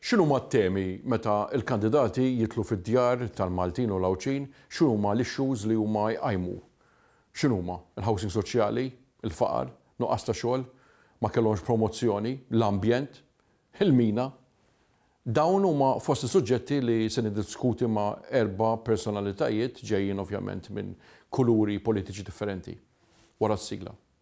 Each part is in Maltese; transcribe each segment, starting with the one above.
X'inhuma t-temi meta l-kandidati jidħlu fid-djar tal-Maltin u l-Għawdxin? X'inhuma l-issues li huma jqajmu? X'inhuma? Il-housing soċjali? Il-faqar? Nuqqas ta' xogħol? Ma kellhomx promozzjoni? L-ambjent? Il-mina? Dawn huma fost is-suġġetti li se niddiskuti ma' erba' personalitajiet ġejjin ovvjament minn kuluri politiċi differenti. Wara s-sigla.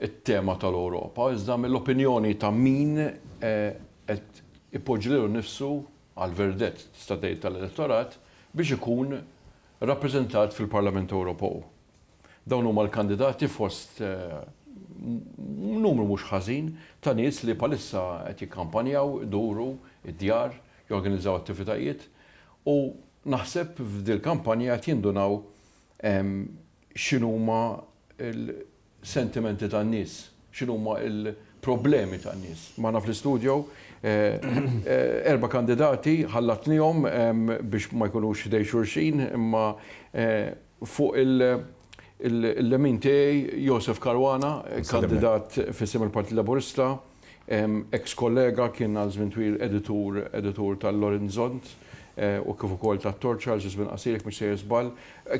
it-tema tal-Ewropa, iżda mill-opinjoni ta' min qed ipoġġi lilu nnifsu għall-verdett, tista' tgħid, tal-elettorat biex ikun rappreżentat fil-Parlament Ewropew. Dawn huma l-kandidati fost numru mhux ħażin ta' nies li bħalissa qed jikkampanjaw, iduru d-djar, jorganizzaw attivitajiet u naħseb f'dil-kampanja qed jindunaw x'inhuma l. sentimenti tan-nies, x'inhuma l-problemi tan-nies. Magħna fl-istudio erba' kandidati, ħallatnihom biex ma jkunux ħdej xulxin, imma fuq il-lemin tiegħi Joseph Caruana, kandidat f'isem il-Partit Laburista. Eks kollega, kien għal żmien twil editur editur tal-Orizzont u kif ukoll tat-Torċa għal xi żmien qasir jekk mhux sejjer żball.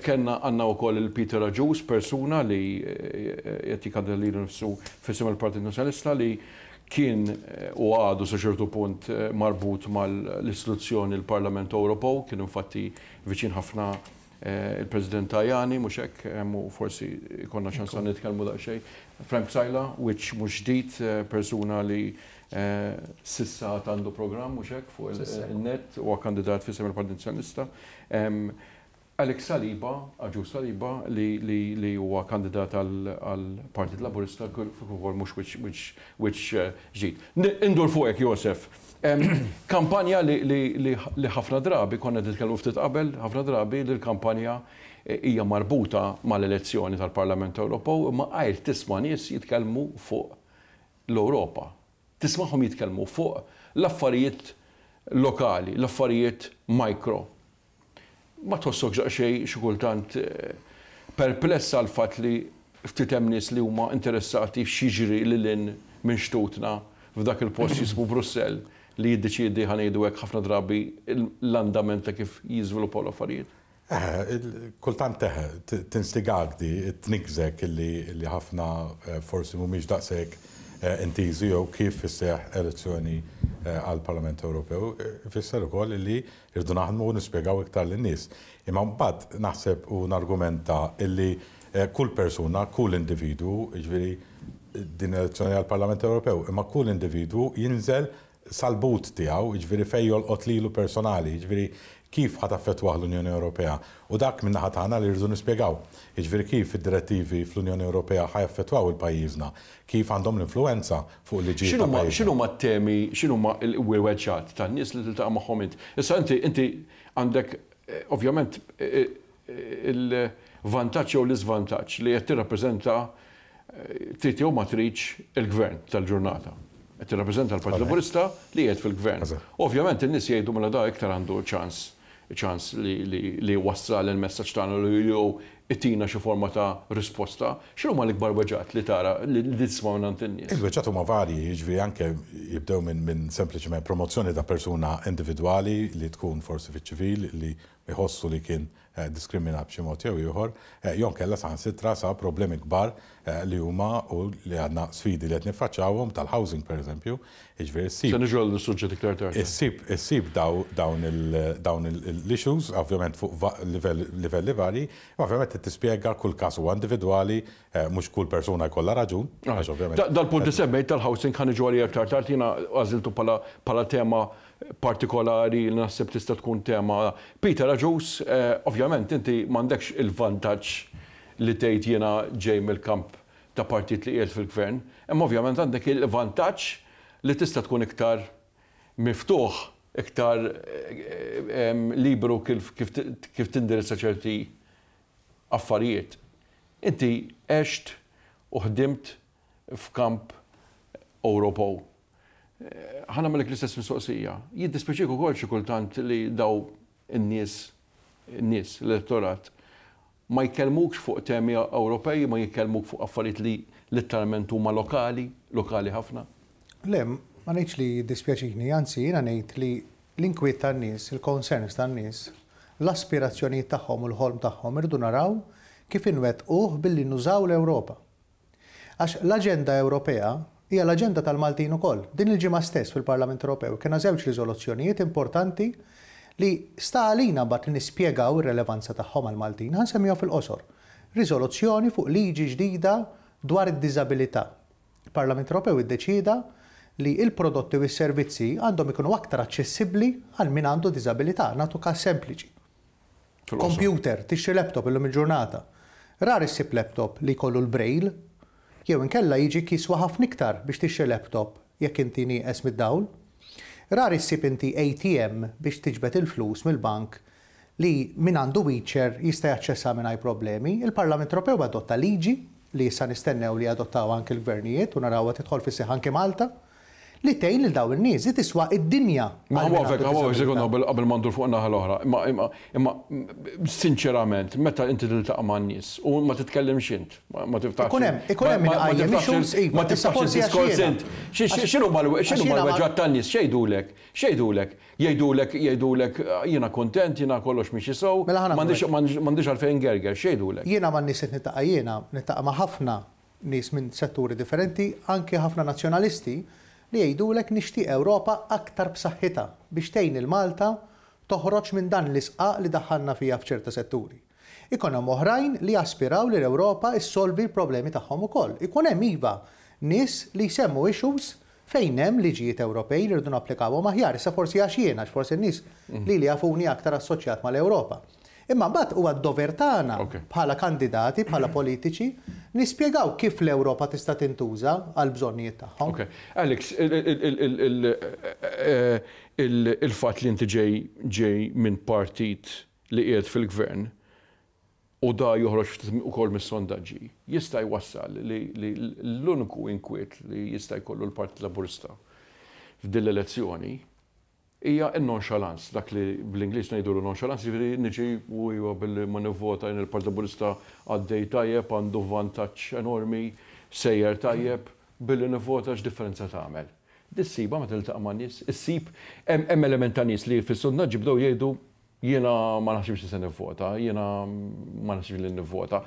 Kellna għandna wkoll lil Peter Agius, persuna li qed jikkandida lilu nnifsu f'isem il-Partit Nazzjonalista li kien u għadu sa ċertu punt marbut mal-istituzzjoni l-Parlament Ewropew, kien infatti viċin ħafna Il-President Tajani, mhux hekk, u forsi jkollna ċans ta' nitkellmu daqsxejn. Frank Psaila, wiċċ mhux ġdid, persuna li s'issa għad għandu programm, mhux hekk, fuq in-net, huwa kandidat f'isem il-Partit Nazzjonalista. Alex Saliba, Agius Saliba, li huwa kandidat għall-Partit Laburista, kif ukoll mhux wiċċ ġdid. Indur fuqek, Josef, Kampanja li ħafna drabi, konna qed nitkellmu ftit qabel, ħafna drabi li l-kampanja hija marbuta mal-elezzjoni tal-Parlament Ewropew imma għajr tisma' nies jitkellmu fuq l-Ewropa. Tismagħhom jitkellmu fuq l-affarijiet lokali, l-affarijiet micro. Ma tħossokx daqsxejn xi kultant perpless għall-fatt li ftit hemm nies li huma interessati f'x'jiġri lil hinn minn xtutna f'dak il-post x'jismu Brussell li jiddeċiedi, ħa ngħidu hekk, ħafna drabi l-andament ta' kif jiżviluppaw l-affarijiet? Eħe, kultant eħe, tinstigak di, tniggżek illi ħafna forsi mhumiex daqshekk intiżi jew kif isseħħ elezzjoni għall-Parlament Ewropew ifisser ukoll illi Irridu naħdmu u nispjegaw iktar lin-nies. Imma mbagħad naħseb u nargumenta illi kull persuna, kull individwu, jiġifieri din elezzjoni għall-Parlament Ewropew, imma kull individwu jinżel sal-but tiegħu, jiġifieri fejn jolqot lilu personali, jiġifieri kif ħa taffettwah l-Unjoni Ewropea. U dak min-naħa tagħna li rridu nispjegaw. Jiġifieri kif id-direttivi fl-Unjoni Ewropea ħa jaffettwaw il-pajjiżna. Kif għandhom l-influwenza fuq il-liġijiet ta' pajjiżna? X'inhuma t-temi, x'inhuma l-weġgħat tan-nies li tiltaqa' magħhom int? Issa inti, inti għandek ovvjament il-vantaġġ jew l-iżvantaġġ li qed tirrappreżenta, trid jew ma tridx, il-Gvern tal-ġurnata. Qed tirrappreżenta l-Partit Laburista li qiegħed fil-Gvern. Ovvjament in-nies jgħidu mela da iktar għandu ċans ċans li jwassal il-messaġġ tagħna jew itina xi forma ta' risposta. X'inhuma l-ikbar weġgħat li tara li tisma' mingħand in-nies? Il-weġgħat huma varji, jiġifieri anke jibdew minn sempliċement promozzjoni ta' persuna individwali li tkun forsi fiċ-ċivil li jħossu li kien diskriminat b'xi mod jew ieħor, jew inkella saħansitra sa problemi kbar li huma u li għandna sfidi li qed niffaċċawhom tal-housing pereżempju, jiġifieri ssib. Se niġu għall-suġġett iktar tard. Issib, issib dawn il, dawn l-issues ovvjament fuq livell, livelli varji, imma ovvjament trid tispjega kull każ huwa individwali, mhux kull persuna jkollha raġun, għax ovvjament. Dal-punt li semmejt tal-housing ħa niġu għalih iktar tard, jiena għażiltu bħala, bħala tema partikolari li naħseb tista' tkun tema. Peter Agius, ovvjament inti m'għandekx il-vantaġġ li tgħid jiena ġej mill-kamp ta' partit li qiegħed fil-gvern, imma ovvjament għandek il-vantaġġ li tista' tkun iktar miftuħ, iktar liberu kif tindirizza ċerti affarijiet. Inti għext u ħdimt f'kamp Ewropew. Ħa nagħmellek l-istess mistoqsija, jiddispjaċik ukoll xi kultant li dawn in-nies, in-nies, l-elettorat, Ma jkellmukx fuq temi Ewropej, imma jkellmuk fuq affarijiet li litteralment huma lokali, lokali ħafna. Le, ma ngħidx li jiddispjaċini, anzi jiena ngħid li l-inkwiet tan-nies, il-concerns tan-nies, l-aspirazzjonijiet tagħhom u l-ħolm tagħhom irridu naraw kif inwettquh billi nużaw l-Ewropa. Għax l-aġenda Ewropea hija l-aġenda tal-Maltin ukoll. Din il-ġimgħa stess fil-Parlament Ewropew kellna żewġ riżoluzzjonijiet importanti li sta għalina mbagħad li nispjegaw ir-relevanza tagħhom għall-Maltin. Ħa nsemmihom fil-qosor. Riżoluzzjoni fuq liġi ġdida dwar id-diżabilità. Il-Parlament Ewropew iddeċieda li l-prodotti u s-servizzi għandhom ikunu aktar aċċessibbli għal min għandu diżabilità. Nagħtu każ sempliċi. kompjuter, tixtri laptop illum il-ġurnata, rari ssib laptop li jkollu l-braille, jew inkella jiġik jiswa ħafna iktar biex tixtri laptop jekk inti nieqes mid-dawl. Rari ssib inti ATM biex tiġbed il-flus mill-bank li min għandu wheelchair jista' jaċċessaha mingħajr problemi. Il-Parlament Ewropew adotta liġi, li issa nistennew li jadottawha anki l-gvernijiet u narawha tidħol fis-seħħ anki Malta, li tgħin lil dawn in-nies, di tiswa d-dinja għal min għandu diżabilità. Qabel ma ndur fuq in-naħa l-oħra, imma, imma, imma sinċerament meta inti tiltaqa' man-nies u ma titkellimx int, ma tiftaħx Ikun hemm, ikun hemm min iqajjem issues, iva, ma tiftaħx id-diskors int. X'inhuma l-weġgħat tan-nies, x'jgħidulek? X'jgħidulek? Jgħidulek, jgħidulek jiena kuntent, jiena kollox miexi sew, m'għandix, m'għandix għalfejn ingerger, x'jgħidulek? Jiena man-nies li qed niltaqa' jiena, niltaqa' ma' ħafna nies minn setturi differenti, anki ħafna Nazzjonalisti, li jgħidulek nixtieq Ewropa aktar b'saħħitha biex tgħin lil Malta toħroġ minn dan l-isqaq li daħħalna fiha f'ċerta setturi. Ikun hemm oħrajn li jaspiraw li l-Ewropa ssolvi l-problemi tagħhom ukoll. Ikun hemm iva nies li jsemmu issues Fejn hemm liġijiet Ewropej li rridu napplikawhom aħjar, issa forsi għax jien, għax forsi n-nies lili jafuni aktar assoċjat mal-Ewropa. Imma mbagħad huwa d-dover tagħna bħala kandidati, bħala politiċi, nispjegaw kif l-Ewropa tista' tintuża għall-bżonnijiet tagħhom. Alex, il-fatt li inti ġej minn partit li qiegħed fil-Gvern, u da joħroġ ftit ukoll mis-sondaġġi, jista' jwassal li l-uniku inkwiet li jista' jkollu l-Partit Laburista f'din l-elezzjoni hija n-nonchalance, dak li bl-Ingliż ngħidulu nonchalance, jiġifieri niġi u iva billi ma nivvota jien il-Partit Laburista għaddej tajjeb, għandu vantaġġ enormi, sejjer tajjeb, billi nivvota x'differenza tagħmel? Din ssibha meta tiltaqa' man-nies, issib hemm element ta' nies li fis-sondaġġi bdew jgħidu Jiena ma naħsibx li se nivvota, jiena ma naħsibx li nivvota.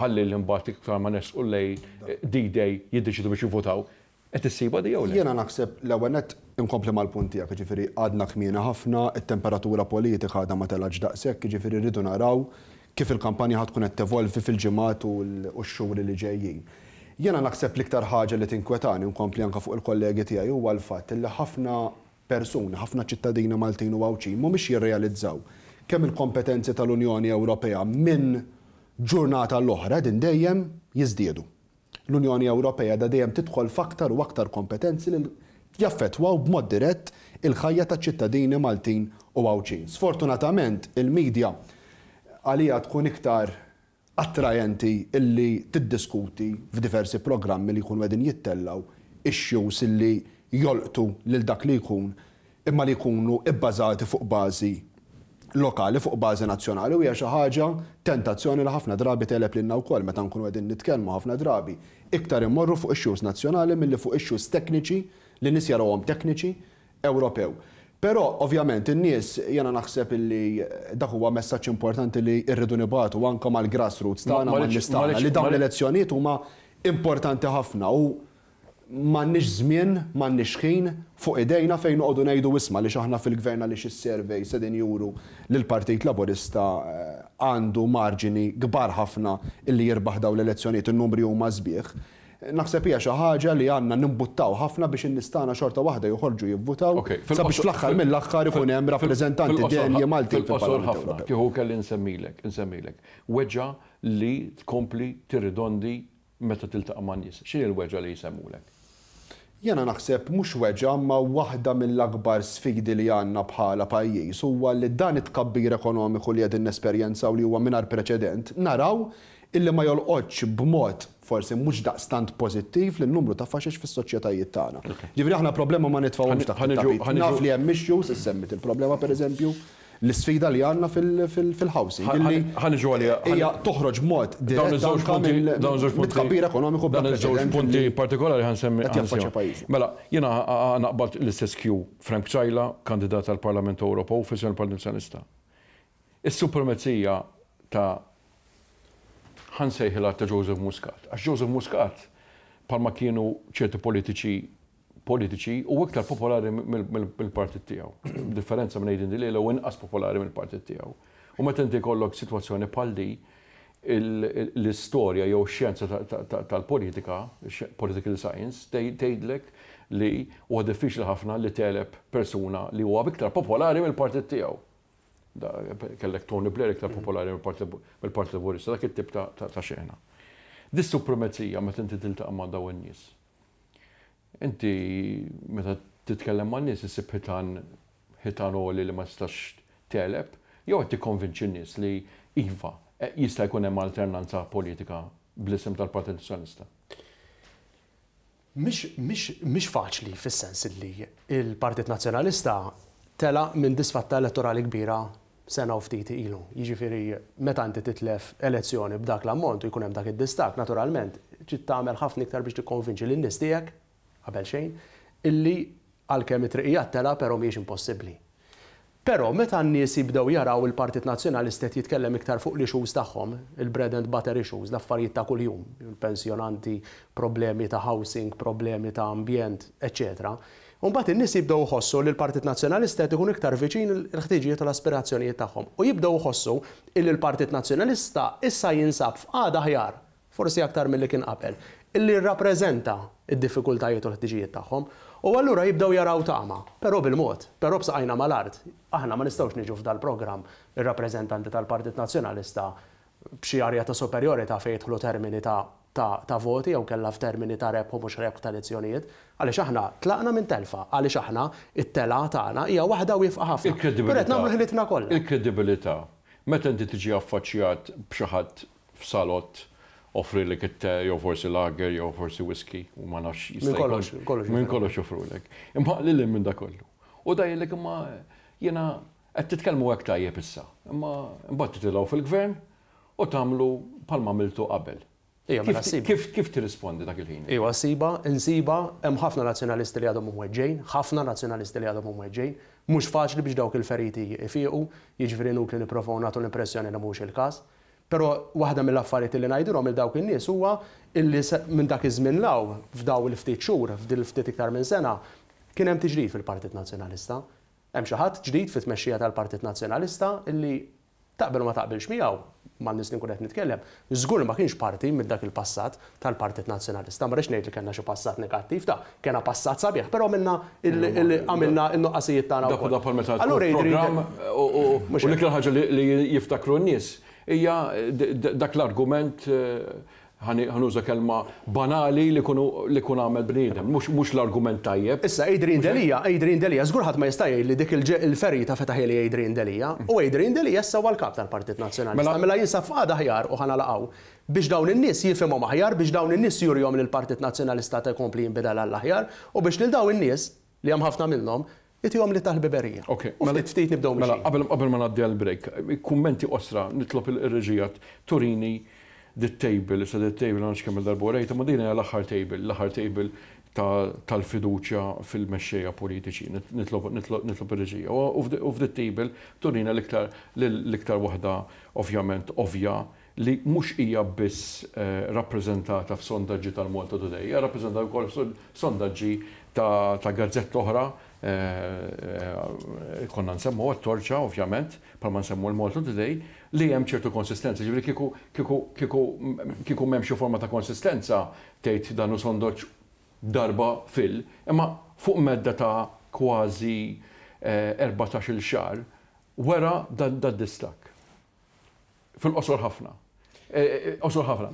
Ħalli li mbagħad iktar ma nersqu lejn D-Day jiddeċiedu biex jivvotaw. Qed issibha di jew le? Jiena naħseb, l-ewwel nett, inkompli mal-punt tiegħek, jiġifieri għadna kmieni ħafna, it-temperatura politika għadha ma telgħatx daqshekk, jiġifieri rridu naraw kif il-kampanja ħa tkun qed tevolvi fil-ġimgħat u x-xhur li ġejjin. Jiena naħseb l-iktar ħaġa li tinkwetani, u nkompli anke fuq il-kollegi tiegħi, huwa l-fatt li ħafna persuni, ħafna ċittadini Maltin u Għawdxin mhumiex jirrealizzaw kemm il-kompetenzi tal-Unjoni Ewropea minn ġurnata għal oħra qegħdin dejjem jiżdiedu. L-Unjoni Ewropea qiegħda dejjem tidħol f'aktar u aktar kompetenzi li jaffettwaw b'mod dirett il-ħajja taċ-ċittadini Maltin u Għawdxin. Sfortunatament il-media għaliha tkun iktar attrajenti li tiddiskuti f'diversi programmi li jkunu qegħdin jittellgħu issues li jolqtu lil dak li jkun imma li jkunu bbażati fuq bażi lokali, fuq bażi nazzjonali u hija xi ħaġa, tentazzjoni li ħafna drabi tegħleb lilna wkoll meta nkunu qegħdin nitkellmu ħafna drabi iktar immorru fuq issues nazzjonali milli fuq issues tekniċi li n-nies jarawhom tekniċi Ewropew. Però, ovvjament, in-nies, jiena naħseb illi dak huwa messaġġ importanti li rridu nibagħtu anke mal-grassroots tagħna, man-nies tagħna, li dawn l-elezzjonijiet huma importanti ħafna u m'għandniex żmien, m'għandniex ħin fuq idejna fejn noqogħdu ngħidu isma' għaliex aħna fil-Gvern għaliex is-surveys qegħdin juru li l-Partit Laburista għandu marġini kbar ħafna illi jirbaħ dawn l-elezzjonijiet, in-numri huma sbieħ. Naħseb hija xi ħaġa li għandna nimbuttaw ħafna biex in-nies tagħna xorta waħda joħorġu jivvutaw sabiex fl-aħħar mill-aħħar ikun hemm rappreżentanti degni Maltin fil-Parlament Ewropew. Fil-qosor ħafna, kieku kelli nsemmilek, insemmilek weġgħa li tkompli tirridondi meta tiltaqa' man-nies, x'inhi l-weġgħa li jsemmulek? Jiena naħseb mhux weġgħa imma waħda mill-akbar sfidi li għandna bħala pajjiż huwa li dan it-tkabbir ekonomiku li qegħdin nesperjenzaw li huwa mingħajr preċedent naraw illi ma jolqotx b'mod forsi mhux daqstant pożittiv lin-numru ta' faxex fis-soċjetajiet tagħna. Jiġifieri aħna problema ma nitfgħuhomx taħt it-tapit. Naf li hemm issues, issemmit il-problema pereżempju, l-isfida li għandna fil-housing illi hija toħroġ b'mod dirett anke mit-tkabbir ekonomiku bla preċedent. Dawn iż-żewġ punti partikolari ħa nsemmi. Qed jaffaċċja pajjiżna. Mela, jiena ħa naqbad l-istess cue. Frank Zaila, kandidat għall-Parlament Ewropew f'isem il-Partit Nazzjonalista. Is-supremazija ta' ħa nsejħilha ta' Joseph Muscat, għax Joseph Muscat, bħalma kienu ċerti politiċi politiċi, hu iktar popolari mill-partit tiegħu. B'differenza minn Aidan Delisle hu inqas popolari mill-partit tiegħu. U meta inti jkollok sitwazzjoni bħal di, l-istorja jew ix-xjenza tal-politika, political science, tgħidlek li huwa diffiċli ħafna li tegħleb persuna li huwa iktar popolari mill-partit tiegħu. kellek Tony Blair iktar mm. popolari mill-Partit Laburista, dak it-tip ta' xena. Dis supremezija meta inti tiltaqa' ma' daw in-nies. Inti meta titkellem ma' nies isib ħitan ħitan oli li ma stax teleb, jew qed tikkonvinċi n-nies li iva eh, jista' jkun hemm alternanza politika bl-isem tal-Partit Nazzjonalista. Mhix faċli fis-sens li l-Partit Nazzjonalista telaq minn disfatta elettorali kbira sena u ftit ilu. Jiġifieri meta inti titlef elezzjoni b'dak l-ammont u jkun hemm dak id-distakk, naturalment trid tagħmel ħafna iktar biex tikkonvinċi lin-nies tiegħek, qabel xejn, illi Għalkemm it-triqijat telgħa però mhijiex impossibbli. Però meta n-nies jibdew jaraw il-Partit Nazzjonalista qed jitkellem iktar fuq l-issues tagħhom, il-bread and butter issues, l-affarijiet ta' kuljum, il-pensjonanti, problemi ta' housing, problemi ta' ambjent, eċċetera, imbagħad in-nies jibdew iħossu li l-Partit Nazzjonalista qed ikun iktar viċin il-ħtiġijiet u l-aspirazzjonijiet tagħhom u jibdew iħossu illi l-Partit Nazzjonalista issa jinsab f'qagħda aħjar forsi aktar milli kien qabel, illi jirrappreżenta d-diffikultajiet u l-ħtiġijiet tagħhom, u allura jibdew jaraw tama, però bil-mod, però b'saqajna mal-art. Aħna ma nistgħux niġu f'dal-programm ir-rappreżentanti tal-Partit Nazzjonalista b'xi arja ta' superjorità fejn jidħlu termini ta' ta' voti jew kellha f'termini ta' rebħ u mhux rebħ t'elezzjonijiet, għaliex aħna tlaqna minn telfa, għaliex aħna, it-telgħa tagħna hija waħda wiefqa ħafna, però qed nagħmlu ħilitna kollha. Il-kredibilità, il-kredibilità, meta inti tiġi affaċċjat b'xi ħadd f'salott offrilek it-te jew forsi lager jew forsi whiskey u ma nafx jista' jkun. Minn kollox, kollox. Minn kollox joffrulek. Imma lil hinn minn dak kollu. U da jgħidlek imma jiena qed titkellmu hekk tajjeb issa, imma imbagħad titilgħu fil-Gvern u tagħmlu bħal ma għamiltu qabel. Iva, mela ssibha. Kif, kif tirrispondi dak il-ħin? Iva, ssibha, insibha, hemm ħafna Nazzjonalisti li għadhom imweġġgħin, ħafna Nazzjonalisti li għadhom imweġġgħin. Mhux faċli biex dawk il-feriti jfiqu, jiġifieri inutli nipprovaw nagħtu l-impressjoni li mhux il-każ. Però waħda mill-affarijiet illi ngħidilhom lil dawk in-nies huwa illi minn dak iż-żmien 'l hawn, f'dawn il-ftit xhur, f'din il-ftit iktar minn sena, kien hemm tiġdid fil-Partit Nazzjonalista. Hemm xi ħadd ġdid fit-tmexxija tal-Partit Nazzjonalista illi, taqbel u ma taqbilx miegħu, man-nies li nkun qed nitkellem, żgur li ma kienx parti minn dak il-passat. tal-Partit Nazzjonalista. Ma rridx ngħid li kellna xi passat negattiv, ta' kellna passat sabiħ, però għamilna għamilna n-nuqqasijiet tagħna wkoll. Dak huwa bħalma tgħid kull programm u l-iktar ħaġa li jiftakru n-nies hija dak l-argument ħa nuża kelma banali li jkun għamel bniedem, mhux l-argument tajjeb. Issa Adrian Delia, Adrian Delia, żgur ħadd ma jista' jgħid li dik il-ferita fetaħha li Adrian Delia, u Adrian Delia issa huwa l-Kap tal-Partit Nazzjonalista. Mela jinsab f'qagħda aħjar u ħa nagħlaq hawn. biex dawn in-nies jifhimhom aħjar, biex dawn in-nies jurihom li l-Partit Nazzjonalista ta' jkompli jinbidel għall-aħjar, u biex lil dawn in-nies, li hemm ħafna minnhom, itihom l-ittra l-ħbiberija. Ok, mela. U ftit ftit nibdew mixin. Mela, qabel, qabel ma ngħaddi għall-break, kummenti qosra, nitlob ir-reġija turini the table, issa the table ma nafx kemm-il darba urejtha, imma din hija l-aħħar table, l-aħħar table ta' tal-fiduċja fil-mexxejja politiċi. Nitlob, nitlob, nitlob ir-reġija. U, u f'di, u f'di table turina l-iktar, l-iktar waħda ovvjament ovvja, li mhux hija biss rappreżentata f'sondaġġi tal-Malta Today, hija rappreżentata wkoll f'sondaġġi ta' gazzetta oħra, konna nsemmu t-Torċa ovvjament, bħalma nsemmu l-Malta Today, li hemm ċertu konsistenza. Jiġifieri kieku, kieku, kieku, kieku m'hemm xi forma ta' konsistenza, tgħid dan hu sondoġġ darba fil. Imma fuq medda ta' kważi erbatax-il xahar, wera dad-distakk. Fil-qosor ħafna. Qosor ħafna.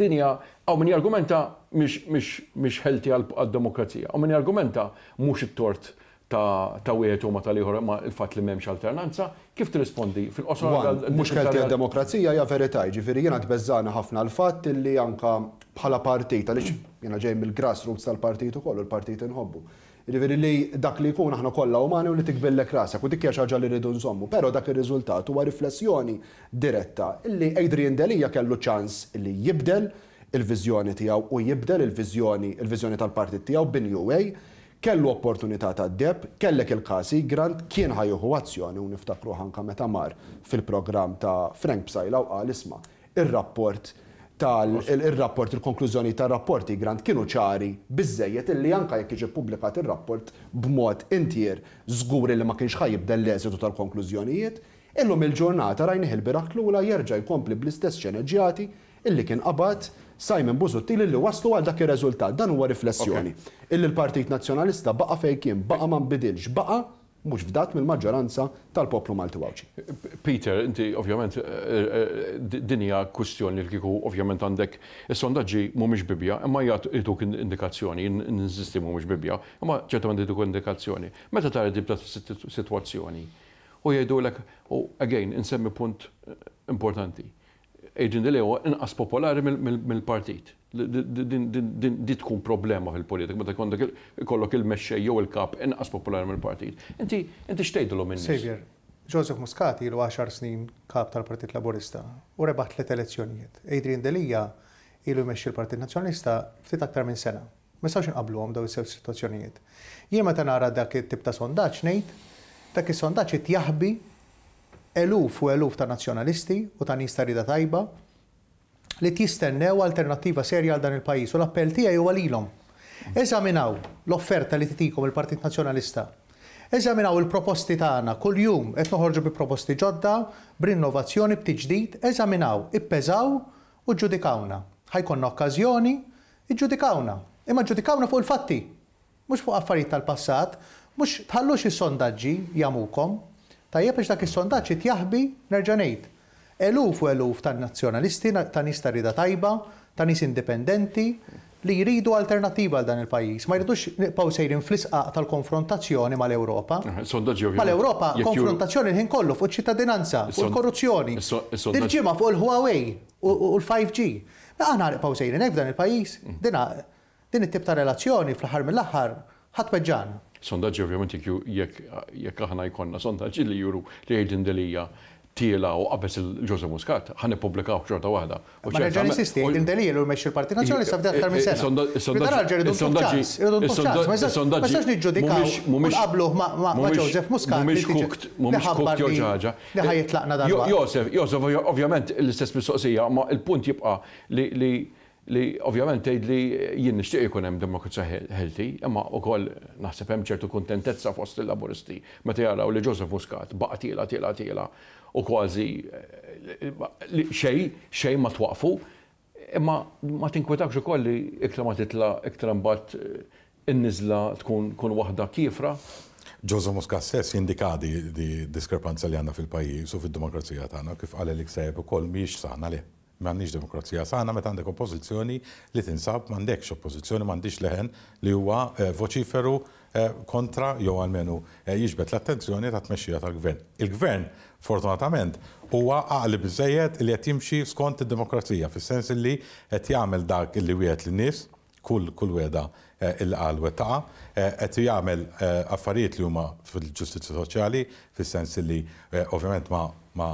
Dinja, għaw min jargumenta mhix ħelti għad-demokrazija. Għaw min jargumenta mhux it-tort ta' wieħed u ma tal-ieħor imma l-fatt li m'hemmx alternanza. Kif tirrispondi fil-qosor għal. Mhux ħelti għad-demokrazija hija verità. Jiġifieri jiena tbeżżagħni ħafna l-fatt li anke bħala partit, għaliex jiena ġej mill-grassroots tal-partit ukoll u l-partit inħobbu. Jiġifieri li dak li jkun aħna kollha umani u li tikbillek rasek u dik hija xi ħaġa li rridu nżommu. Però dak ir-riżultat huwa riflessjoni diretta li Adrian Delia kellu ċans li jibdel il-viżjoni tiegħu u jibdel il-viżjoni il-viżjoni tal-partit tiegħu bi New Way. Kellu opportunità tad-deheb. Kellek il-każ Hegrant, kien ħa jieħu azzjoni u niftakruh anke meta mar fil-programm ta' Frank Psaila u qal isma', Ir-rapport tal, ir-rapport, il-konklużjonijiet tar-rapport Egrant kienu ċari biżżejjed illi anke jekk jiġi ppubblikat ir-rapport b'mod intier, żgur illi ma kienx ħa jibdel l-eżitu tal-konklużjonijiet. Illum il-ġurnata rajnih ilbieraħ Tlula jerġa' jkompli bl-istess ċeneġġjati illi kien qabad Simon Busuttil illi wasslu għal dak ir-reżultat. Dan huwa riflessjoni illi l-Partit Nazzjonalista baqa' fejn kien, baqa' ma nbidilx, baqa' mhux fdat mill-maġġoranza tal-poplu Malti u Għawdxi. Peter, inti ovvjament din hija kwistjoni li kieku ovvjament għandek, is-sondaġġi mhumiex Bibbja, imma jagħtuk indikazzjoni, jien ninsisti mhumiex Bibbja, imma ċertament jagħtuk indikazzjoni. Meta tara tip ta' sitwazzjoni u jgħidulek, u again insemmi punt importanti, Adrian Delia huwa inqas popolari mill-partit. Din tkun problema fil-politika meta jkollok ikollok il-mexxej jew il-kap inqas popolari mill-partit. Inti inti x'tgħidilhom in-nies? Saviour, Joseph Muscat ilu għaxar snin Kap tal-Partit Laburista u rebaħ tliet elezzjonijiet. Adrian Delia ilu jmexxi l-Partit Nazzjonalista ftit aktar minn sena. Ma nistgħux inqabbluhom dawn iż-żewġ sitwazzjonijiet. Jien meta nara dak it-tip ta' sondaġġ ngħid, dak is-sondaġġ qed jaħbi eluf u eluf ta' Nazzjonalisti u ta' nies ta' rieda tajba li qed jistennew alternattiva serja għal dan il-pajjiż u l-appell tiegħi huwa lilhom. Eżaminaw l-offerta li titikom il-Partit Nazzjonalista. Eżaminaw il-proposti tagħna, kuljum qed noħorġu bi proposti ġodda, b'rinnovazzjoni, b'tiġdid, eżaminaw, ippeżaw u ġġudikawna. Ħa jkollna okkażjoni Iġġudikawna, imma ġġudikawna fuq il-fatti, mhux fuq affarijiet tal-passat. Mhux tħallux is-sondaġġi jagħmukom. Tajjeb għax dak is-sondaġġ qed jaħbi, nerġa' ngħid, eluf u eluf ta' nazzjonalisti, ta' nies ta' rieda tajba, ta' nies indipendenti li jridu alternattiva għal dan il-pajjiż. Ma jridux nibqgħu sejrin fl-isqaq tal-konfrontazzjoni mal-Ewropa. Mal-Ewropa, konfrontazzjoni l-ħin kollu fuq iċ-ċittadinanza, fuq il-korruzzjoni, dil-ġimgħa fuq il-Huawei u l-5G. Naqgħa nagħrqpa' u sejrin hekk f'dan il-pajjiż? Dinha, din it-tip ta' relazzjoni fl-aħħar mill-aħħar ħa tweġġagħna. Sondaġġi ovvjament jekk ju, jekk, jekk aħna jkollna sondaġġi li juru li Aidan Delia tiela' u qabeż lil Jose Muscat, ħa nippubblikawh xorta waħda. U Ma nerġa' ninsisti, Aidan Delia ilu jmexxi l-Partit Nazzjonalista ftit aktar minn sena. Li dan raġel irridu ntuh ċans, irridu ntuh ċans. Ma nistax, ma nistax niġġudikaw u nqabbluh ma' Joseph Muscat li ħabbar li, Li ħa jitlaqna dalwaqt. Josef, Josef, ovvjament l-istess mistoqsija, imma l-punt jibqa' li, li, li ovvjament tgħidli jien nixtieq li jkun hemm demokrazija healthy, imma wkoll naħseb hemm ċertu kuntentezza fost il-Laburisti meta jaraw li Joseph Muscat baqa' tiela, tiela, tiela u kważi li xejn, xejn ma twaqqfu. Imma ma tinkwetakx ukoll li iktar ma titla' iktar imbagħad in-niżla tkun waħda kiefra? José Muscasses jindika di diskrepanza li għandna fil-pajjiż u fid-demokrazija tagħna, kif qal Elik Saeb ukoll mhijiex sana, le, m'għandniex demokrazija sana meta għandek oppożizzjoni li tinsab m'għandekx oppożizzjoni, m'għandhiex leħen li huwa voċiferu kontra jew almenu jiġbed l-attenzjoni tat-tmexxija tal-Gvern. Il-Gvern, fortunatament, huwa għaqli biżżejjed li qed jimxi skont id-demokrazija, fis-sens illi qed jagħmel dak illi wiegħed lin-nies, kull kull wegħda illi qal wettaqha, qed jagħmel affarijiet li huma fil-ġustizzja soċjali, fis-sens illi ovvjament ma ma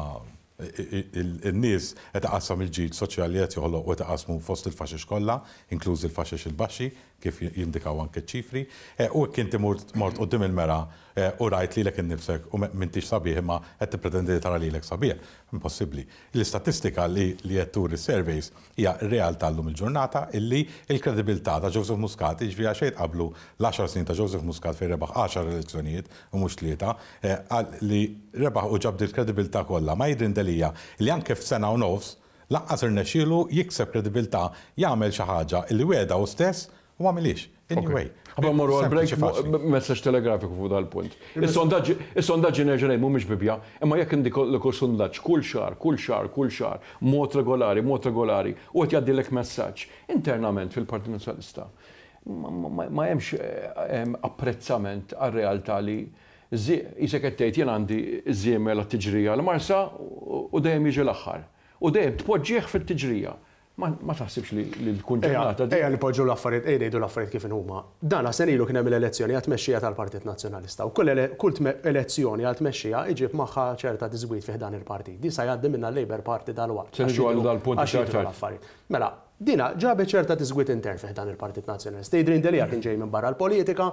in-nies qed iqassam il-ġid soċjali li qed joħloq u qed iqassmu fost il-faxex kollha, inklużi l-faxex il-baxxi, kif jindikaw anke ċ-ċifri. U hekk inti murt mort quddiem il-mera u rajt lilek innifsek u m'intix sabiħ imma qed tippretendi li tara lilek sabiħ. Impossibbli. L-istatistika li qed turi s-surveys Hija r-realtà llum il-ġurnata illi l-kredibilità ta' Joseph Muscat, jiġifieri għal xejn tqabblu l-għaxar snin ta' Joseph Muscat fejn rebaħ għaxar elezzjonijiet u mhux tlieta, li rebaħ u ġab dil-kredibilità kollha, ma jidrindelija illi anke f'sena u nofs lanqas irnexxielu jikseb kredibilità jagħmel xi ħaġa illi wegħda hu stess U m'għamilhiex. Anyway. Qabel mmorru għall-break, messaġġ telegrafiku fuq dan il-punt. Is-sondaġġi nerġa' ngħid mhumiex Bibbja, imma jekk inti jkollok sondaġġ kull xahar, kull xahar, kull xahar, b'mod regolari, b'mod regolari, u qed jgħaddilek messaġġ, internament fil-Partit Nazzjonalista ma hemmx apprezzament għar-realtà li qisek qed tgħid jien għandi ż-żiemel għat-tiġrija l-Marsa u dejjem jiġi l-aħħar. U dejjem tpoġġih fit-tiġrija. Ma taħsibx li l-kunċernata. Ejja nipoġġu l-affarijiet, ejja ngħidu l-affarijiet kif inhuma. Dana sena ilu kien hemm l-elezzjoni għat-tmexxija tal-Partit Nazzjonalista u kull kull elezzjoni għal tmexxija iġib magħha ċerta diżgwid fi ħdan il-partit. Din sa jgħaddi minnha l-Labour Party dalwaqt. Se niġu għal dal-punt għax jidhru l-affarijiet. Mela, dina ġabet ċerta diżgwid intern fi ħdan il-Partit Nazzjonalista. Jidhrinli li kien ġej minn barra l-politika,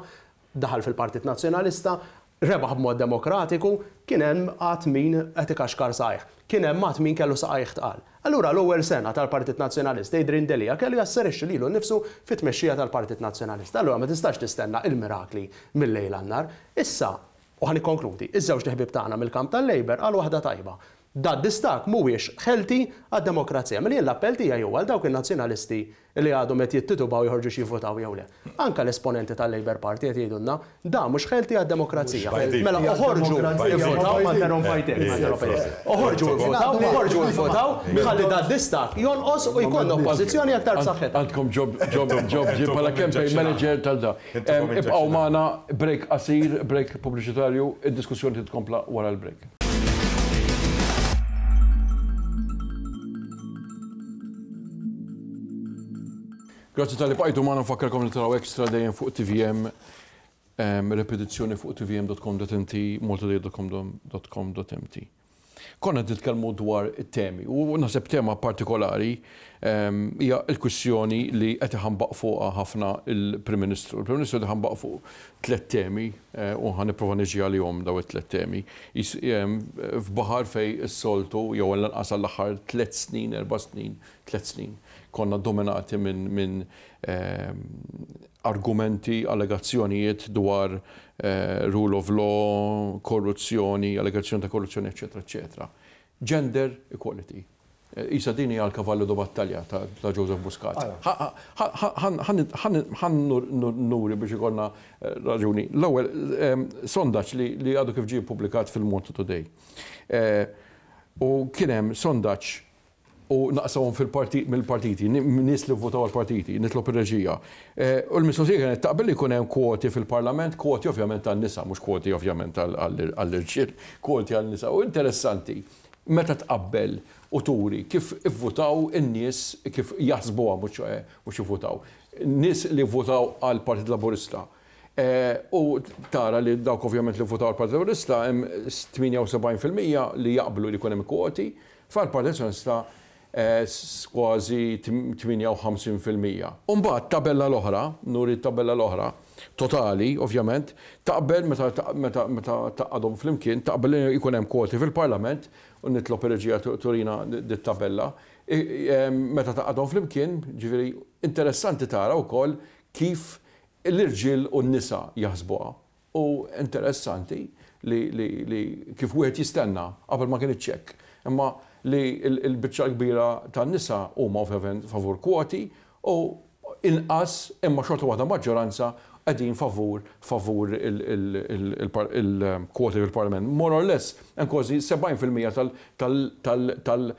daħal fil-Partit Nazzjonalista, rebaħ b'mod demokratiku, kien hemm għad min qed ikaxkar saqajh. Kien hemm għad min kellu saqajh tqal. Allura l-ewwel sena tal-Partit Nazzjonalista Adrian Delia kellu jasserixxi lilu nnifsu fit-tmexxija tal-Partit Nazzjonalista. Allura ma tistax tistenna il-mirakli mil-lejl għan-nhar. Issa, u ħa nikkonkludi, iż-żewġt iħbieb tagħna mill-kamp tal-Labour qalu waħda tajba. Da' distakk mhuwiex ħelti għad-demokrazija. Mela jien l-appell tiegħi huwa għal dawk in-Nazzjonalisti li għadhom qed jittitubaw joħorġux jivvutaw jew le. Anke l-esponenti tal-Labour Party qed jgħidulna, dan mhux ħelti għad-demokrazija. Mela oħorġu ivvutaw, ma interrompajtek, ma interrompajtek. Oħorġu ivvutaw, oħorġu ivvutaw ħalli da d-distakk jonqos u jkollna oppożizzjoni aktar b'saħħitha. Għandkom ġob, ġob, ġob ġie bħala campaign manager tal da. Ibqgħu magħna, break qasir, break pubbliċitarju, id-diskussjoni trid tkompla wara l-break. Grazzi tal-li bqajtu ma' nfakkarkom li taraw ekstra dejjem fuq TVM repetizzjoni fuq tvm.com.mt, multiday.com.mt. Konna titkellmu dwar it-temi u naħseb tema partikolari hija l-kwistjoni li qed iħambaq fuqha ħafna il-Prim Ministru. Il-Prim Ministru qed iħambaq fuq tliet temi u ħa nipprova niġi għalihom dawn it-tliet temi, qis f'baħar fejn is-soltu, jew għall-anqas għall-aħħar tliet snin, erba' snin, tliet snin, konna dominati minn argumenti, allegazzjonijiet dwar rule of law, korruzzjoni, allegazzjoni ta' korruzzjoni eċċetera eċċetera. Gender equality. Qisha din hija l-kavallu da battalja ta' Joseph Muscat. Ħa nuri biex ikollna raġuni. L-ewwel, sondaġġ li għadu kif ġie ppubblikat fil-Malta Today. U kien hemm sondaġġ u naqsawhom fil-partit, mill-partiti, nies li vvotaw għall-partiti, nitlob ir-reġija. U l-mistoqsija kienet, taqbel li jkun hemm kwoti fil-Parlament, kwoti ovvjament għan-nisa, mhux kwoti ovvjament għall-irġiel, kwoti għan-nisa. U interessanti, Meta tqabbel u turi kif ivvutaw in-nies, kif jaħsbuha mhux mhux ivvutaw, nies li vvutaw għall-Partit Laburista, u tara li dawk ovvjament li vvutaw għall-Partit Laburista hemm 78% li jaqblu li jkun hemm kwoti, fl-Partit Nazzjonalista kważi 58 fil-mija. U mbagħad t-tabella l-oħra, nuri t-tabella l-oħra, totali, ovvjament, taqbel meta meta tgħaqqadhom flimkien, taqbel li jkun hemm kwoti fil-Parlament, u nitlob ir-reġija turina dit-tabella, meta tgħaqqadhom flimkien, jiġifieri interessanti tara wkoll kif l-irġiel u n-nisa jaħsbuha. U interessanti li kif wieħed jistenna, qabel ma kien iċ-ċekk, imma li l-biċċa l-kbira tan-nisa huma ovvjament favur kwoti u inqas imma xorta waħda maġġoranza qegħdin favur favur il-kwoti fil-Parlament. More or less hemm kważi 70 fil-mija tal tal tal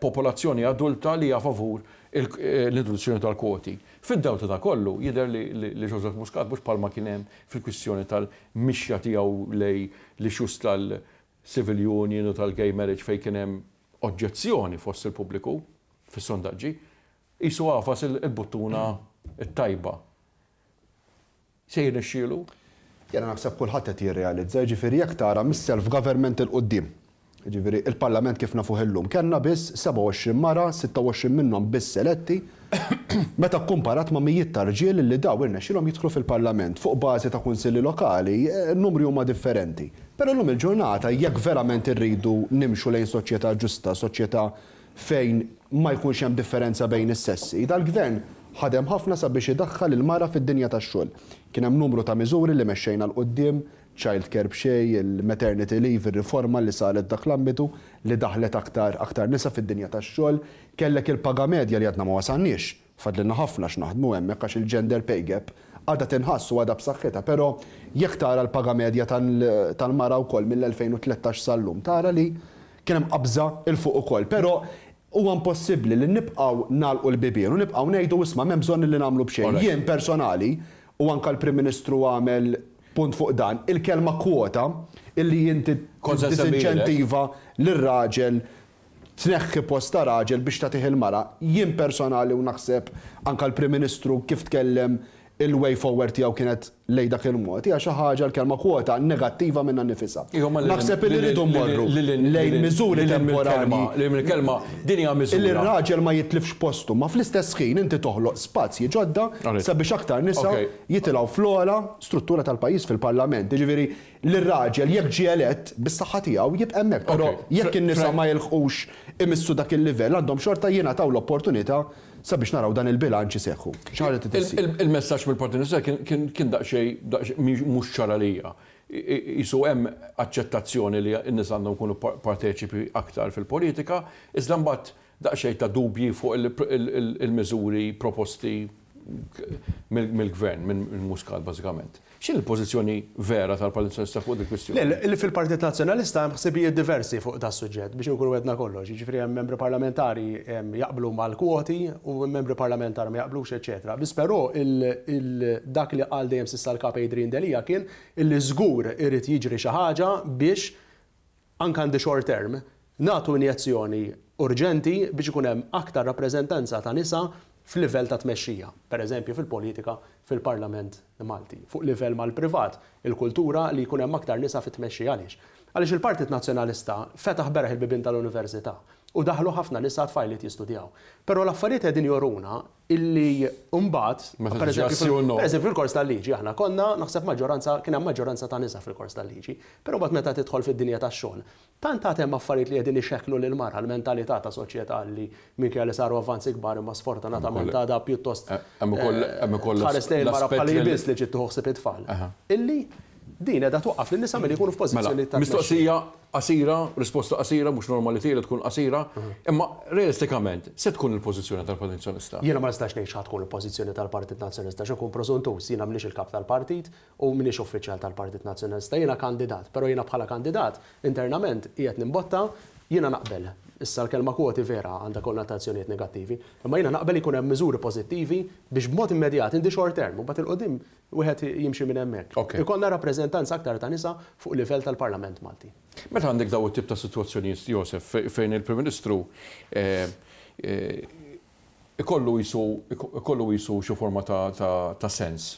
popolazzjoni adulta li hija favur l-introduzzjoni tal-kwoti. Fid-dawl ta' dan kollu, jidher li Joseph Muscat, mhux bħalma kien hemm fil-kwistjoni tal-mixja tiegħu lejn l-issues tal-civil union u tal-gay marriage fejn kien hemm oġġezzjoni fost il-pubbliku fis-sondaġġi, qisu għafas il-buttuna t-tajba. Se jirnexxielu? Jiena naħseb kulħadd qed jirrealizza, jiġifieri jekk tara mis-self government 'il quddiem, jiġifieri il-Parlament kif nafuh illum, kellna biss 27 mara, 26 minnhom biss eletti, meta kkumparat ma' mijiet ta' rġiel li daw irnexxielhom jidħlu fil-Parlament fuq bażi ta' kunsilli lokali, n-numri huma differenti. Però llum il-ġurnata jekk verament irridu nimxu lejn soċjetà ġusta, soċjetà fejn ma jkunx hemm differenza bejn is-sessi, dal-Gvern ħadem ħafna sabiex idaħħal il-mara fid-dinja tax-xogħol. Kien hemm numru ta' miżuri li mexxejna 'l quddiem, child care b'xejn, il-maternity leave, ir-riforma li saret f'dak l-ambitu li daħħlet aktar aktar nisa fid-dinja tax-xogħol, kellek il-paga medja li għadna ma wasalniex. Fadlilna ħafna x'naħdmu hemmhekk għax il-gender pay gap għadha tinħass u għadha b'saħħitha però jekk tara l-paga medja tal-mara wkoll mill-2013 sal-lum tara li kien hemm qabża 'l fuq ukoll. Però huwa impossibbli li nibqgħu nagħlqu l-bibien u nibqgħu ngħidu isma' m'hemm bżonn illi nagħmlu b'xejn. Jien personali, u anke l-Prim Ministru għamel punt fuq dan, il-kelma kwota illi inti tiddiżinċentiva lir-raġel Tneħħi post ta' raġel biex tagħtih il-mara. Jien personali u naħseb anke l-Prim Ministru kif tkellem il-way forward tiegħu kienet lejn dak il-mod. Hija xi ħaġa l-kelma kwota negattiva minnha nnifisha. Naħseb illi rridu mmorru lejn miżuri temporanji illi r-raġel ma jitlifx postu. Ma fl-istess ħin inti toħloq spazji ġodda sabiex aktar nisa jitilgħu fl-ogħla struttura tal-pajjiż, fil-Parlament. Jiġifieri li r-raġel jekk ġie elett, bis-saħħa tiegħu, jibqa' hemmhekk, però jekk in-nisa ma jilħqux imissu dak il-livell għandhom xorta jingħataw l-opportunità sabiex naraw dan il-bilanċ iseħħu. Xi ħaġa trid issir. Il-messaġġ mill-Partit Nazzjonalista kien kien daqsxejn daqsxejn mhux ċar għalija. Qisu hemm aċċettazzjoni li n-nisa għandhom ikunu parteċipi aktar fil-politika, iżda mbagħad daqsxejn ta' dubji fuq il-miżuri proposti mill-Gvern, minn Muscat bażikament. X'inhi l-pożizzjoni vera tal-Partit Nazzjonalista fuq dil-kwistjoni? Le, fil-Partit Nazzjonalista hemm ħsibijiet diversi fuq das-suġġett, biex inkunu għedna kollox. Jiġifieri hemm membri parlamentari jaqblu mal-kwoti u membri parlamentari ma jaqblux, eċċetera. Biss però dak li qal dejjem s'issa l-Kap Adrian Delia kien illi żgur irid jiġri xi ħaġa biex Anke għandi short term, nagħtu injezzjoni urġenti biex ikun hemm aktar rappreżentanza ta' nisa f'livell ta' tmexxija, pereżempju fil-politika fil-Parlament Malti. Fuq livell mal-privat, il-kultura li jkun hemm aktar nisa fit-tmexxija għaliex? Għaliex il-Partit Nazzjonalista fetaħ beraħ il-bibien tal-Università u daħlu ħafna nisa tfajliet jistudjaw. Però l-affarijiet qegħdin juruna illi mbagħad, pereżempju fil-kors tal-liġi aħna konna naħseb maġġoranza, kien hemm maġġoranza ta' nisa fil-kors tal-liġi, però mbagħad meta tidħol fid-dinja tax-xogħol, tant għad hemm affarijiet li qegħdin ixekklu lill-mara, l-mentalità ta' soċjetà li minkejja li saru avvanzi kbar imma sfortunatament għadha pjuttost tħares lejn il-mara bħala hi biss li ġiet tieħu ħsieb it-tfal. Illi? Din qiegħda twaqqaf lin-nisa milli jkunu f'pożizzjonijiet ta' tmexxija. Mela, mistoqsija qasira, risposta qasira, mhux normali tiegħi li tkun qasira, imma realistikament x'se tkun il-pożizzjoni tal-Partit Nazzjonista? Jiena ma nistax ngħid x'ħa tkun il-pożizzjoni tal-Partit Nazzjonista, x'inkun preżuntuż. Jiena m'iniex il-Kap tal-Partit u m'iniex uffiċjal tal-Partit Nazzjonista. Jiena kandidat, però jiena bħala kandidat internament qiegħed nimbotta, jiena naqbel, issa l-kelma kwoti vera għandha konnotazzjonijiet negattivi, imma jiena naqbel li jkun hemm miżuri pożittivi biex b'mod immedjat, in the short term, imbagħad 'il quddiem wieħed jimxi minn hemmhekk. Ikollna rappreżentanza aktar ta' nisa fuq livell tal-Parlament Malti. Meta għandek dawn it-tip ta' sitwazzjonijiet, Joseph, fejn il-Prim Ministru jkollu qisu jkollu qisu xi forma ta' ta' sens,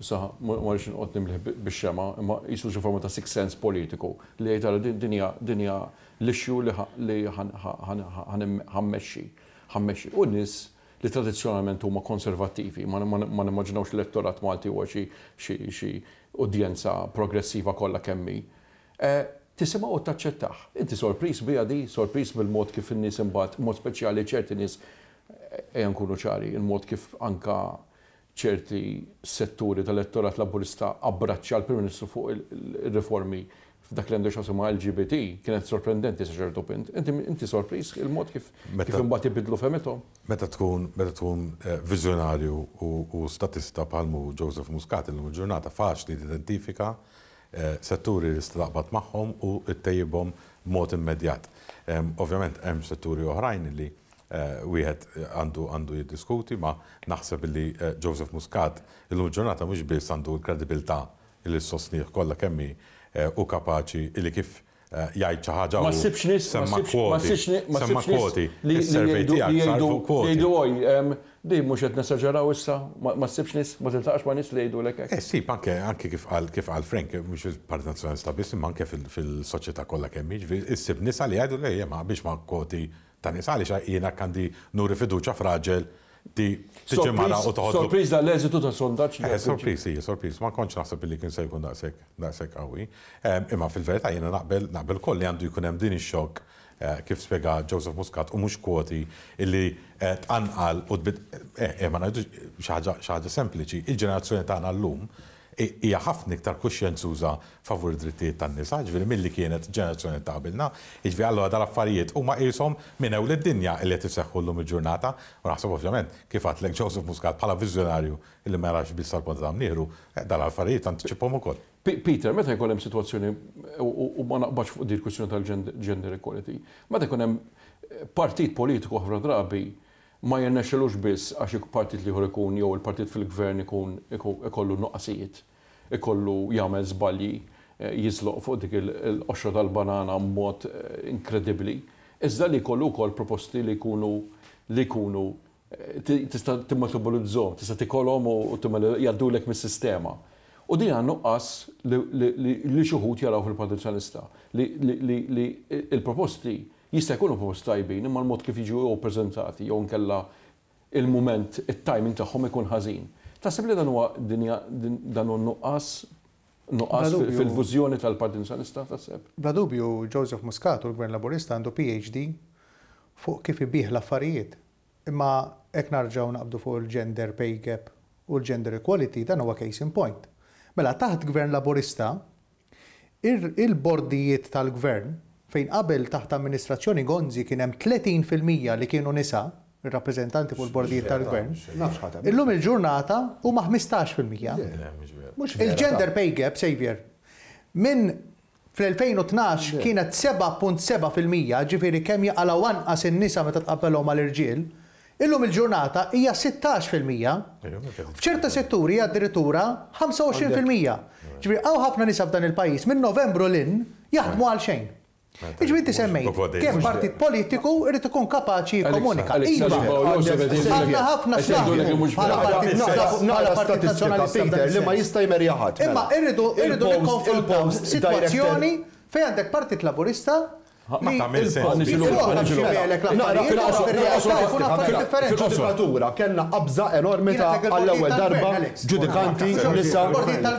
issa ma rridx noqgħod nimlih bix-xemgħa, imma qisu xi forma ta' sixth sense politiku li jgħid ara din hija din hija l-issue li ħa li ħa ħa ħa ħa ħa mmexxi ħa mmexxi u n-nies li tradizzjonalment huma konservattivi, ma ma nimmaġinawx l-elettorat Malti huwa xi xi xi udjenza progressiva kollha kemm hi, eh, tisimgħu u taċċettah. Inti sorpriż biha di? Sorpriż bil-mod kif in-nies imbagħad, mod speċjali ċerti nies, ejja nkunu ċari, il-mod kif anka ċerti setturi tal-elettorat Laburista abbraċċa l-Prim Ministru fuq ir-riformi f'dak li għandu x'jaqsam ma' LGBT, kienet sorprendenti sa ċertu punt. Inti inti sorpriż il-mod kif kif imbagħad ibiddlu fehmithom? Meta tkun meta tkun viżjonarju u statista bħal m'hu Joseph Muscat illum il-ġurnata faċli tidentifika setturi li tista' taqbad magħhom u ttejjibhom b'mod immedjat. Ovvjament hemm setturi oħrajn li wieħed għandu jiddiskuti, ma naħseb illi Joseph Muscat illum il-ġurnata mhux biss għandu l-kredibilità illi ssostnih kollha kemm hi, hu kapaċi illi kif jgħid xi ħaġa hu, semma kwoti, semma kwoti, is-survey tiegħek sar fuq kwoti. Din mhux qed nesaġeraw issa? Ma ssibx nies, ma tiltaqax ma' nies li jgħidulek hekk? Issib anke, anke kif qal, kif qal Frank, mhux il-Partit Nazzjonalista biss imma anke fil-soċjetà kollha kemm hi, ġifieri ssib nisa li jgħidu le, le, ma naqbilx ma' kwoti Ta' nies għaliex jiena għandi nuri fiduċja f'raġel li tiġi mara u toħodlu. Sorpriża l-eżitu ta' sondaġġ li. Sorpriż, hi, sorpriż. Ma kontx naħseb li kien se jkun daqshekk, daqshekk qawwi. Imma fil-verità jiena naqbel, naqbel ukoll li għandu jkun hemm din ix-xokk, kif spjega Joseph Muscat u mhux kwoti, li tqanqal u tbid, eh, eh, ma ngħidux, xi ħaġa, xi ħaġa sempliċi. Il-ġenerazzjoni tagħna llum hija ħafna iktar kuxjenzuża favur id-drittijiet tan-nisa, jiġifieri milli kienet il-ġenerazzjoni ta' qabilna. Jiġifieri allura dal-affarijiet huma qishom minn ewwel id-dinja li qed iseħħu llum il-ġurnata u naħseb ovvjament, kif għadtlek Joseph Muscat bħala viżjonarju li ma jarax biss għal ponta ta' mnieħru, dal-affarijiet antiċipahom ukoll. Peter, meta jkun hemm sitwazzjoni, u ma naqbadx fuq din il-kwistjoni tal-gender equality, meta jkun hemm partit politiku ħafna drabi Ma jirnexxilux biss għax il-partit li ieħor ikun jew il-partit fil-gvern ikun ikollu nuqqasijiet, ikollu jagħmel żbalji, jiżloq fuq dik il-qoxra tal-banana b'mod inkredibbli, iżda li jkollu wkoll proposti li jkunu li jkunu tista' timmotibulizzhom, tista' tikolhom u tagħmel jgħaddulek mis-sistema. U din għandha nuqqas li li xi wħud jaraw fil-Partit Nazzjonalista li li li l-proposti Jista' jkunu proposti tajbin imma l-mod kif jiġu jew preżentati jew inkella il-mument, it-timing tagħhom ikun ħażin. Taħseb li dan huwa din hija dan hu nuqqas nuqqas fil-vużjoni tal-Partit Nazzjonalista taħseb? Bla dubju Joseph Muscat u l-Gvern Laburista għandu PhD fuq kif ibigħ l-affarijiet. Imma hekk narġgħu naqbdu fuq il-gender pay gap u l-gender equality dan huwa case in point. Mela taħt Gvern Laburista Il-bordijiet tal-Gvern, fejn qabel taħt amministrazzjoni Gonzi kien hemm 30 fil-mija li kienu nisa, ir-rappreżentanti fuq il-bordijiet tal-Gvern, illum il-ġurnata huma ħmistax fil-mija. Il-gender pay gap, Saviour, minn fl-2012 kienet 7.7 fil-mija, jiġifieri kemm jaqalgħu anqas in-nisa meta tqabbelhom mal-irġiel, Illum il-ġurnata hija sittax fil-mija. F'ċerta setturi hija addirittura ħamsa u għoxrin fil-mija. Jiġifieri hawn ħafna nisa f'dan il-pajjiż minn Novembru 'l hinn jaħdmu għal xejn. Jiġifieri inti semmejt kemm partit politiku jrid ikun kapaċi jikkomunika. Iva, għandna ħafna x'naħdmu bħala Partit Nazzjonalista f'dan is-sens. Imma rridu nikkonfrontaw sitwazzjoni fejn għandek Partit Laburista Ma tagħmel sens. Fil-qosor, kellna qabża enormi ta' għall-ewwel darba ġudikanti nisa.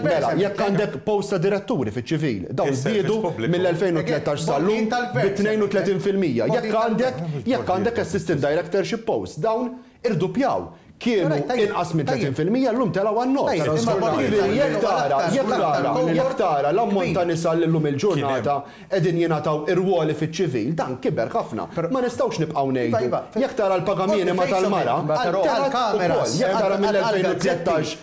Mela, jekk għandek post ta' diretturi fiċ-ċivil, dawn żdiedu mill-2013 sal-lum bi 32 fil-mija. Jekk għandek, jekk għandek assistant directorship posts, dawn irduppjaw. Kienu inqas minn 30 fil-mija, llum telgħu għan-nofs. Jiġifieri jekk tara, jekk tara, jekk tara l-ammont ta' nisa li llum il-ġurnata qegħdin jingħataw irwoli fiċ-ċivil, dan kiber ħafna. Ma nistgħux nibqgħu ngħidu, jekk tara l-paga minima tal-mara, telgħet ukoll. Jekk tara mill-2013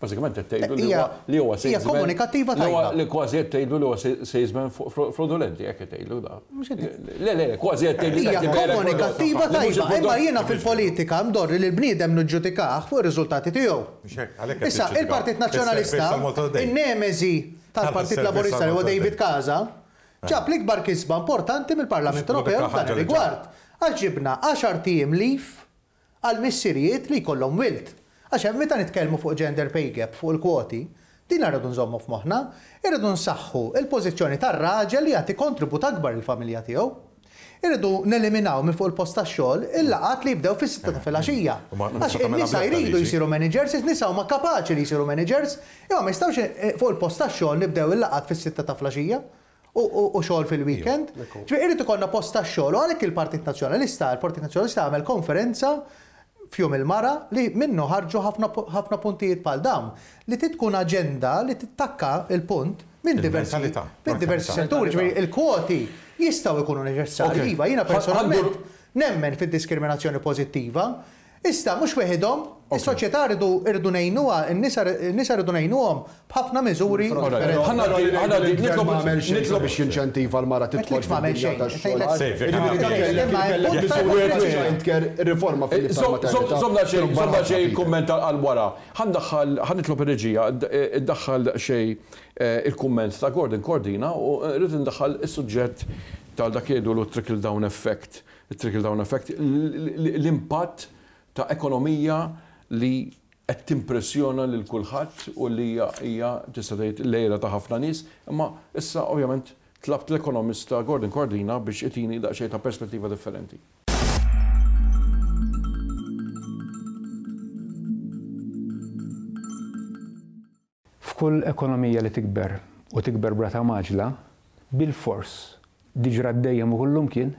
Bażikament qed tgħidu li huwa li huwa se jiżmen. Hija komunikattiva tajba. Li kważi qed tgħidu li huwa se jiżmen frodulenti hekk qed tgħidu da. Le le, kważi qed tgħidu. Hija komunikattiva tajba, imma jiena fil-politika mdorri li l-bniedem niġġudikah fuq ir-riżultati tiegħu. Issa, il-Partit Nazzjonalista, in-nemeżi tal-Partit Laburista li huwa David Casa, ġab l-ikbar kisba importanti mill-Parlament Ewropew f'dan ir-rigward, għax ġibna għaxart ijiem leave għal missirijiet li jkollhom wild. Għax hemm meta nitkellmu fuq gender pay gap fuq il-kwoti, din rridu nżommu f'moħħna, irridu nsaħħu l-pożizzjoni tar-raġel li jagħti kontribut akbar lill-familja tiegħu. Irridu neliminaw minn fuq il-post tax-xogħol il-laqgħat li jibdew fis-sitta ta' filgħaxija. Għax in-nisa jridu jsiru managers, in-nisa huma kapaċi li jsiru managers, imma ma jistgħux fuq il-post tax-xogħol nibdew il-laqgħat fis-sitta ta' flgħaxija. u xogħol fil-weekend. Ġifieri irid ikollna post tax-xogħol u għalhekk il-Partit Nazzjonalista, il-Partit Nazzjonalista għamel konferenza f'Jum il-Mara li minnu ħarġu ħafna puntijiet bħal dawn li trid tkun aġenda li tittakka l-punt minn diversi setturi. Ġifieri il-kwoti jistgħu jkunu neċessarji. Iva, jiena personalment nemmen fid-diskriminazzjoni pożittiva, Iżda mhux weħidhom, is-soċjetà rridu rridu ngħinuha, in-nisa n-nisa rridu ngħinuhom b'ħafna miżuri differenti. Ħa ngħaddi ħa ngħaddi nitlob il-Gvern ma għamel xejn sabiex jinċentiva l-mara tidħol fid-dinja tax-xogħol. Jiġifieri dak li qed jitkellem biss huwa dwar childcare, ir-riforma fil-liġi tal-maternità. Żommna xi żommna xi kumment għal wara. Ħa ndaħħal ħa nitlob ir-reġija ddaħħal daqsxejn il-kumment ta' Gordon Cordina u rrid indaħħal is-suġġett ta' dak li jgħidulu t-trickle down effect it-trickle-down effect, l-impatt ta' ekonomija li qed timpressjona lil kulħadd u li hija hija tista' tgħid l-għira ta' ħafna nies, imma issa ovvjament tlabt l-ekonomista Gordon Cordina biex itini daqsxejn ta' perspettiva differenti. F'kull ekonomija li tikber, u tikber b'rata mgħaġġla, bilfors, di ġrat dejjem u kullumkien,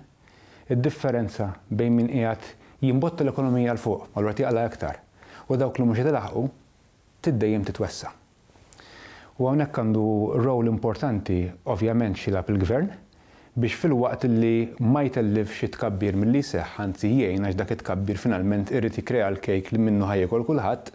id-differenza bejn min qiegħed jimbotta l-ekonomija 'l fuq, allura tiqla' iktar, u dawk li mhux qed ilaħħqu, tiddejjem titwessa'. U hawnhekk għandu role importanti ovvjament x'jilgħab il-Gvern, biex filwaqt li ma jtellifx it-tkabbir milli jseħħ, anzi jgħin għax dak it-tkabbir finalment irid jikkrea l-kejk li minnu ħa jiekol kulħadd,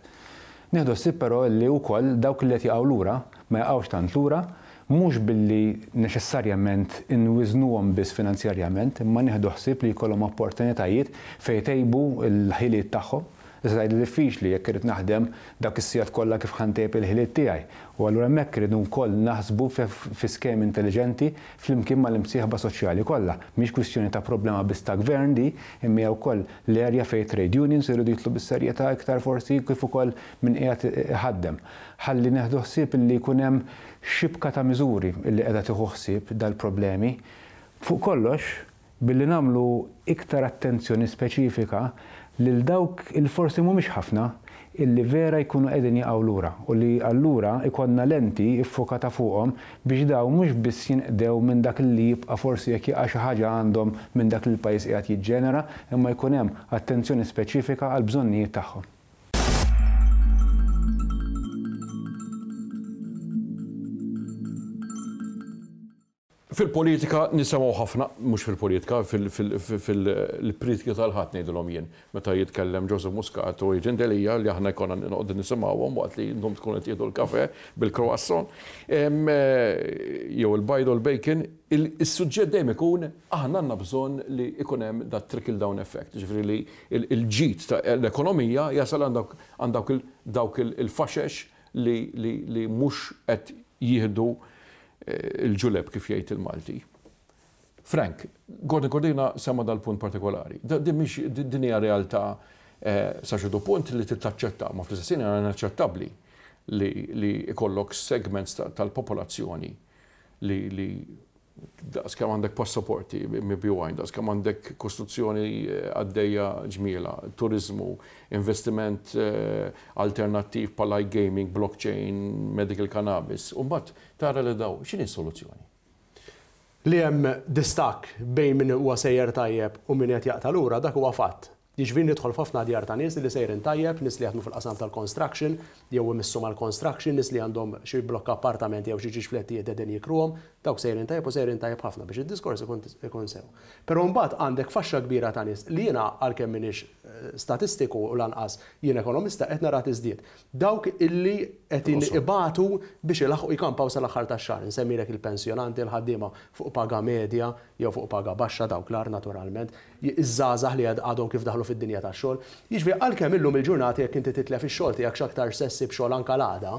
nieħdu ħsieb però li wkoll dawk li qed jaqgħu lura ma jaqgħux tant lura, mhux billi neċessarjament inwiżnuhom biss finanzjarjament, imma nieħdu ħsieb li jkollhom opportunitajiet fejn itejbu l-ħiliet tagħhom, Tista' tgħidli diffiċli jekk irrid naħdem dak is-sigħat kollha kif ħa ntejjeb il-ħiliet tiegħi. U allura hemmhekk irridu wkoll naħsbu fi skemi intelliġenti flimkien mal-imsieħba soċjali kollha. Mhix kwistjoni ta' problema biss ta' gvern di, imma hija wkoll l-erja fejn it-trade unions irridu jidħlu bis-serjetà iktar forsi kif ukoll min qiegħed iħaddem. Ħalli neħdu ħsieb illi jkun hemm xibka ta' miżuri illi qiegħda tieħu ħsieb dal-problemi. Fuq kollox, Billi nagħmlu iktar attenzjoni speċifika lil dawk li forsi mhumiex ħafna li vera jkunu qegħdin jaqgħu lura u li allura jkollna lenti ffokata fuqhom biex dawn mhux biss jinqdew minn dak li jibqa' forsi jekk jaqa' xi ħaġa għandhom minn dak li l-pajjiż qiegħed jiġġenera imma jkun hemm attenzjoni speċifika għall-bżonnijiet tagħhom. Fil-politika nisemgħu ħafna, mhux fil-politika, fil-priedki tal-Ħadd ngħidilhom jien, meta jitkellem Joseph Muscat u Adrian Delia li aħna jkollna noqogħdu nisimgħuhom waqt li intom tkunu qed tieħdu l-kafè bil-croissant jew il-bajd u l-bacon, is-suġġett dejjem ikun aħna għandna bżonn li jkun hemm dat-trickle-down effect, jiġifieri li l-ġid ta' l-ekonomija jasal għand dawk il-faxex li mhux qed jieħdu l-ġuleb kif jgħid il-Malti. Frank, Gordon Cordina semma dal-punt partikolari. Din mhix din hija realtà sa ċertu punt li trid taċċetta, ma fl-istess ħin hija inaċċettabbli li jkollok segments tal-popolazzjoni li Daqs kemm għandek passaporti mibjugħin, daqs kemm għandek kostruzzjoni għaddejja ġmielha, turiżmu, investiment alternattiv bħal iGaming, blockchain, medical cannabis, u mbagħad tara li dawn, x'inhi s-soluzzjoni? Li hemm distakk bejn min huwa sejjer tajjeb u min qed jaqta' lura, dak huwa fatt. Jiġri li nidħol f'ħafna djar ta' nies li sejrin tajjeb, nies li jaħdmu fil-qasam tal-construction jew imissu mal-construction, nies li għandhom xi blokk appartamenti jew xi ġiex flettijiet qegħdin jikruhom, dawk sejrin tajjeb u sejrin tajjeb ħafna biex id-diskors ikun ikun sew. Però imbagħad għandek faxxa kbira ta' nies li jiena għalkemm m'iniex statistiku u lanqas jien ekonomista qed narha tiżdied, dawk illi qed ibatu biex ilaħħqu jkampaw sal-aħħar tax-xahar. Insemmilek il-pensjonanti, il-ħaddiema fuq paga medja jew fuq paga baxxa, dawk l-agħar naturalment, iż-żgħażagħ li għadhom kif daħlu fid-dinja tax-xogħol. Jiġifieri għalkemm illum il-ġurnata jekk inti titlef ix-xogħol tiegħek x'aktarx se ssib xogħol anke l-għada,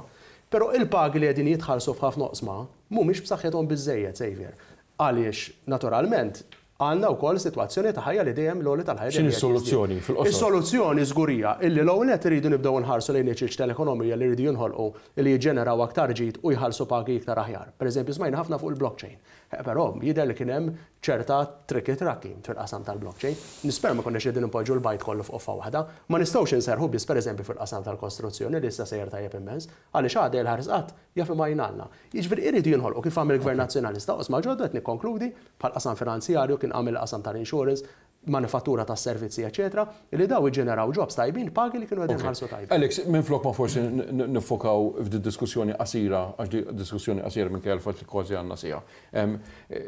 però il-pagi li qegħdin jitħallsu f'ħafna oqsma mhumiex b'saħħithom biżżejjed, Xavier, għaliex naturalment għandna wkoll sitwazzjoni ta' ħajja li dejjem l-għoli tal-ħajja dejjem qiegħed jiżdied. Is-soluzzjoni żgur hija illi l-ewwel nett irridu nibdew inħarsu lejn iċ-ċirġ tal-ekonomija li jridu jinħolqu li jiġġeneraw aktar ġid u jħallsu pagi iktar aħjar. Pereżempju smajna ħafna fuq il-blockchain. Però, jidher li kien hemm ċerta triki-traki fil-qasam tal-blockchain. Nisperaw ma konniex qegħdin inpoġġu l-bajd kollu f'qoffa waħda. Ma nistgħux inserrħu biss pereżempju fil-qasam tal-kostruzzjoni li issa sejjer tajjeb immens, għaliex għada il-ħares qatt jaf imma jingħalla. Jiġifieri iridu jinħolqu, kif għamel il-Gvern Nazzjonalista, oqsma ġodda, qed nikkonkludi, bħall-qasam finanzjarju, kien għamel il-qasam tal-insurance, manifattura ta' servizzi eċċetera, li dawn iġġeneraw jobs tajbin b'pagi li kienu qegħdin jinħallsu tajjeb. Alex, minflok ma forsi niffokaw f'did-diskussjoni qasira, għax di diskussjoni qasira minkejja l-fatt li kważi għandna siegħa,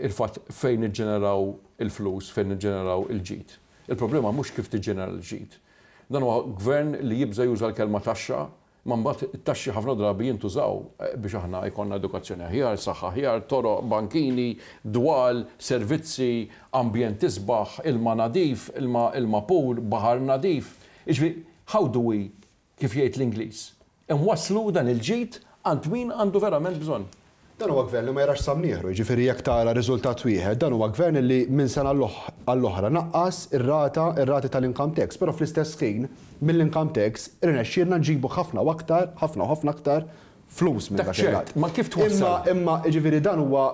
il-fatt fejn niġġeneraw il-flus, fejn niġġeneraw il-ġid. Il-problema mhux kif tiġġenera l-ġid. Dan huwa Gvern li jibża' juża l-kelma taxxa Imma mbagħad it-taxxi ħafna drabi jintużaw biex aħna jkollna edukazzjoni aħjar, saħħa aħjar, toroq, bankini, dwal, servizzi, ambjent isbaħ, ilma nadif, ilma ilma pur, baħar nadif. Jiġifieri, how do we, kif jgħid l-Ingliż, inwasslu dan il-ġid għand min għandu verament bżonn. Dan huwa Gvern li ma jarax sa mnieħru, jiġifieri jekk tara riżultat wieħed, dan huwa Gvern li minn sena għall-oħra naqqas ir-rata, ir-rati tal-income tax, però fl-istess ħin mill-income tax irnexxielna nġibu ħafna u aktar, ħafna u ħafna aktar flus minn dak il-lat. Imma, jiġifieri dan huwa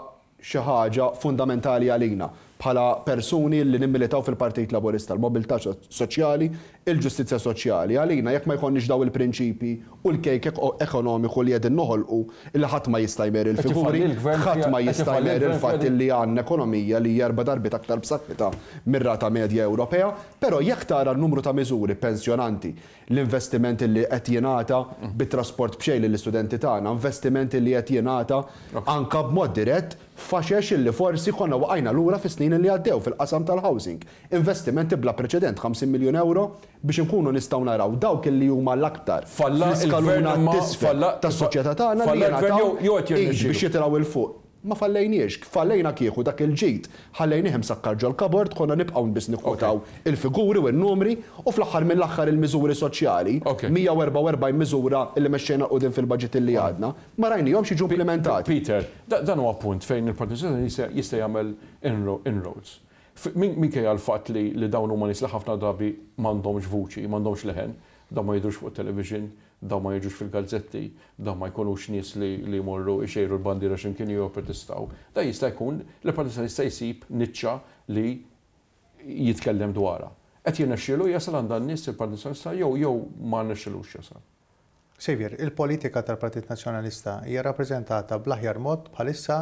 xi ħaġa fundamentali għalina. bħala persuni li nimmilitaw fil-Partit Laburista, l-mobilità soċjali, il-ġustizzja soċjali. Għalina, jekk ma jkollniex dawn il-prinċipji u l-kejk ekonomiku li qegħdin noħolqu, li ħadd ma jista' jmeri l-figuri, ħadd ma jista' jmeri l-fatt li għandna ekonomija li hija erba' darbiet aktar b'saħħitha mir-rata medja Ewropea, però jekk tara n-numru ta' miżuri, pensjonanti, l-investiment li qed jingħata bit-trasport b'xejn lill-istudenti tagħna, investiment li qed jingħata anke b'mod dirett, Faxex illi forsi konna waqajna lura fis-snin li għaddew fil-qasam tal-housing. Investimenti bla preċedent 50 miljun ewro biex inkunu nistgħu naraw dawk illi huma l-aktar fl-iskaluna t'isfel tas-soċjetà tagħna li jingħataw id biex jitilgħu 'il fuq. Ma falejniex. Falejna kieku dak il-ġid ħallejnieh imsakkar ġol-kabord konna nibqgħu biss nikkwotaw il-figuri u n-numri u fl-aħħar mill-aħħar il-miżuri soċjali, 144 miżura illi mexxejna 'l quddiem fil-baġit illi għadna, Ma rajnihomx jiġu implimentati. Peter, dan huwa punt fejn il-Partit Soċjalista jista' jagħmel inroads. Minkejja l-fatt li dawn huma nies li ħafna drabi m'għandhomx vuċi, m'għandhomx leħen, dawn ma jidhrux fuq it-television, dawn ma jiġux fil-gazzetti, dawn ma jkunux nies li jmorru jxejru l-bandiera xi mkien jew jipprotestaw, dan jista' jkun li l-Partit Soċjalista jsib niċċa li jitkellem dwarha. Qed jirnexxielu jasal għand dan-nies il-Partit Soċjalista jew ma rnexxilux jasal? Xavier, il-politika tal-Partit Nazzjonalista hija rappreżentata bl-aħjar mod bħalissa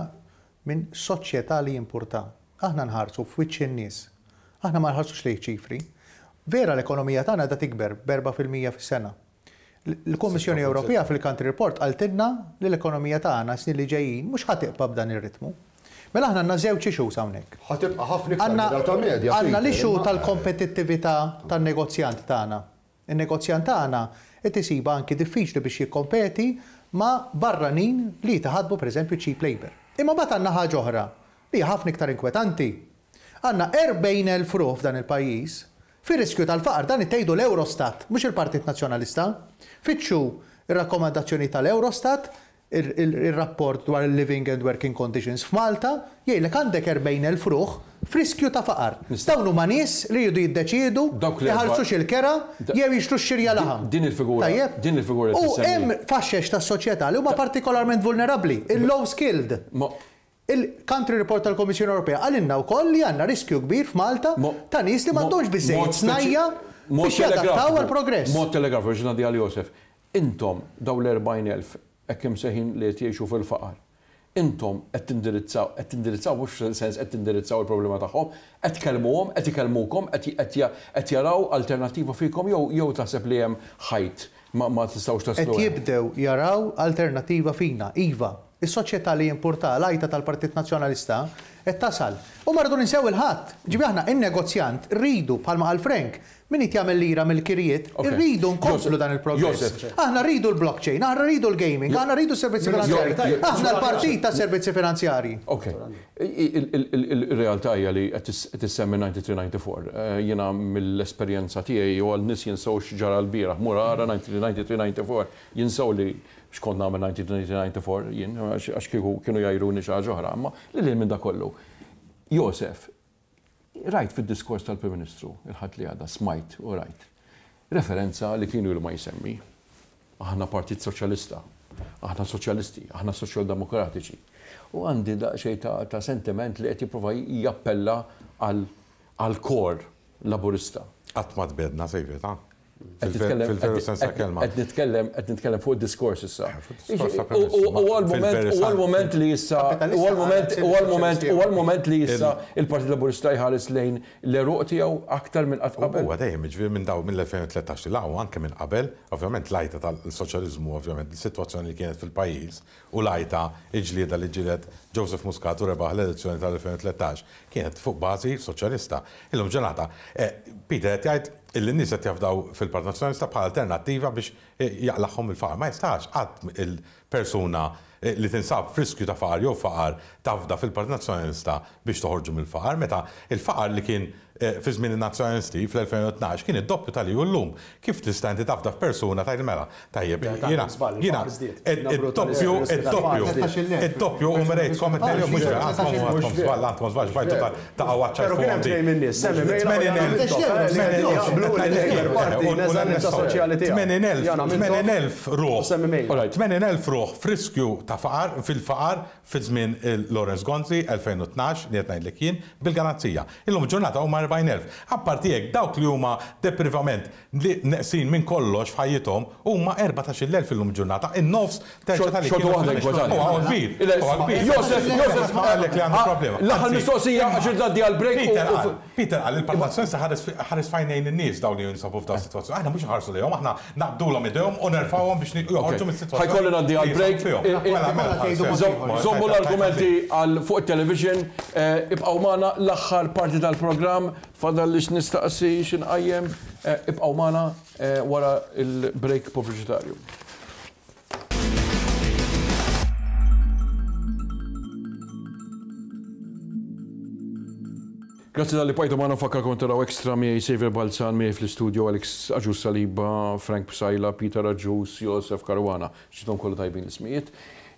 minn soċjetà li jimpurta. Aħna nħarsu f'wiċċ in-nies. Aħna ma nħarsux lejn ċifri. Vera l-ekonomija tagħna qiegħda tikber b'erba' fil-mija fis-sena. Il-Kummissjoni Ewropea fil-country report qaltilna li l-ekonomija tagħna s-snin li ġejjin mhux ħa tibqa' b'dan ir-ritmu. Mela aħna għandna żewġ issues hawnhekk. Ħa tibqa' ħafna iktar mir-rata medja, Peter, imma. Għandna l-issue tal-kompetittività tan-negozjant tagħna. In-negozjant tagħna qed isibha anki diffiċli biex jikkompeti ma' barranin li qed iħaddmu pereżempju cheap labour. Imma mbagħad għandna ħaġa oħra li hija ħafna iktar inkwetanti. Għandna 40 elf ruħ f'dan il-pajjiż fir-riskju tal-faqar, dan qed tgħidu l-Eurostat, mhux il-Partit Nazzjonalista. Fittxu r-rakkomandazzjonijiet tal-Eurostat Ir-rapport dwar il-living and working conditions f'Malta jgħidlek għandek 40,000 ruħ f'riskju ta' faqar. Dawn huma nies li jridu jiddeċiedu iħallsux il-kera jew jixtru x-xirja laħam. Tajjeb? U hemm faxxex tas-soċjetà li huma partikolarment vulnerabbli, il-low skilled. Il-Country Report tal-Kummissjoni Ewropea qalilna wkoll li għandna riskju kbir f'Malta ta' nies li m'għandhomx biżżejjed snajja' biex jadattaw għall-progress. Mod telegrafiku, biex ngħaddiha lil Josef. Intom, dawn l-erbgħin elf hekk imsejħin li qed jgħixu fil-faqar, intom qed tindirizzaw, qed tindirizzaw mhux f'sens qed tindirizzaw il-problema tagħhom, qed tkellmuhom, qed ikellmukom, qed qed qed jaraw alternattiva fikom jew jew taħseb li hemm ħajt ma ma tistgħux taslu hemm? Qed jibdew jaraw alternattiva fina, iva, Is-soċjetà li jimpurtha l-għajta tal-Partit Nazzjonalista qed tasal. U ma rridu ninsew il-Ħadd. Jiġifieri aħna in-negozjant rridu, bħalma qal Frank, min irid jagħmel lira mill-kirjiet, irridu nkomplu dan il-progress. Aħna rridu l-blockchain, aħna rridu l-gaming, aħna rridu s-servizzi finanzjarji. Aħna l-Partit tas-Servizzi Finanzjarji. Ok. Ir-realtà hija li qed issemmi 93-94. Jiena mill-esperjenza tiegħi u għal nies jinsew x'ġara l-bieraħ, mur ara 93-94. Jinsew li X'kont nagħmel 1994 jien, għax kieku kienu jgħajruni xi ħaġa oħra. Imma lil hinn minn dak kollu, Joseph, rajt fid-diskors tal-Prim Ministru l-Ħadd li għadda, smajt u rajt referenza li kien ilma jsemmi, aħna Partit Soċjalista, aħna Soċjalisti, aħna Soċjaldemokratiċi. U għandi daqsxejn ta' sentiment li qed jipprova jappella għall-core Laburista. Qatt ma tbiegħdna sejbitha. Fil-veru sens ta' kelma. Qed nitkellem, qed nitkellem fuq diskors issa. U għal-moment, u għal-moment li issa, u għal-moment, u għal-moment, u għal-moment li issa il-Partit Laburista jħares lejn l-eruq tiegħu aktar minn qatt qabel. Huwa dejjem, jiġifieri minn dawn mill-2013 'l hawn, anke minn qabel, ovvjament l-għajta tal-soċjaliżmu, ovvjament, is-sitwazzjoni li kienet fil-pajjiż, u l-għajta, il-ġlieda li ġġieled Joseph Muscat u rebaħ l-elezzjoni tal-2013, kienet fuq bażi soċjalista. Illum il-ġurnata, Peter qed jgħid li n-nies qed jafdaw fil-Partit Nazzjonalista bħala alternattiva biex jaqlagħhom mill-faqar. Ma jistax qatt il-persuna li tinsab f'riskju ta' faqar jew faqar tafda fil-Partit Nazzjonalista biex toħorġu mill-faqar, meta l-faqar li kien fi żmien in-Nazzjonalisti, fl-2012, kien id-doppju ta' li hu llum. Kif tista' inti tafda f'persuna tgħid mela, tajjeb, jiena, jiena, id-doppju, id-doppju, id-doppju u merejtkom it-tnejn, mhux vera, anzi m'hawn għadkom żball, għandkom żball, xbajtu ta' għawwaġġ għal fuqhom din. 80,000 ruħ f'riskju ta' faqar, fil-faqar, fi żmien il-Lawrence Gonzi 2012, li qed ngħidlek jien, bil-garanzija. Illum il-ġurnata huma 40,000. Apparti hekk, dawk li huma deprivament li neqsin minn kollox f'ħajjithom huma 14-il elf illum il-ġurnata, in-nofs terġa' ta' li kienu f'dan ix-xogħol. Huwa kbir. Huwa kbir. Josef, Josef, Isma' qalek li għandna problema. L-aħħar mistoqsija għax irrid ngħaddi għall-break u. Peter qal. Peter qal li l-Partit Soċjalista ħares f'għajnejn in-nies dawn li jinsabu f'dawn is-sitwazzjonijiet. Aħna mhux inħarsu lejhom, aħna naqbdulhom idejhom u nerfgħuhom biex joħorġu mis-sitwazzjoni li jinsabu fihom. Mela, mela, tgħidu x'ieħor. Żommu l-argumenti għal fuq it-television. Ibqgħu magħna, l-aħħar parti tal-programm. Fadalli x'nistaqsi, xi nqajjem. Ibqgħu magħna wara l-break pubbliċitarju. Grazzi tal-li pajtu maħna fakka kontaraw ekstra miej Saver Balzan miej fl-studio Alex Aġus Saliba, Frank Psajla, Peter Aġus, Josef Karwana, ċitom kollu tajbin l-ismijiet.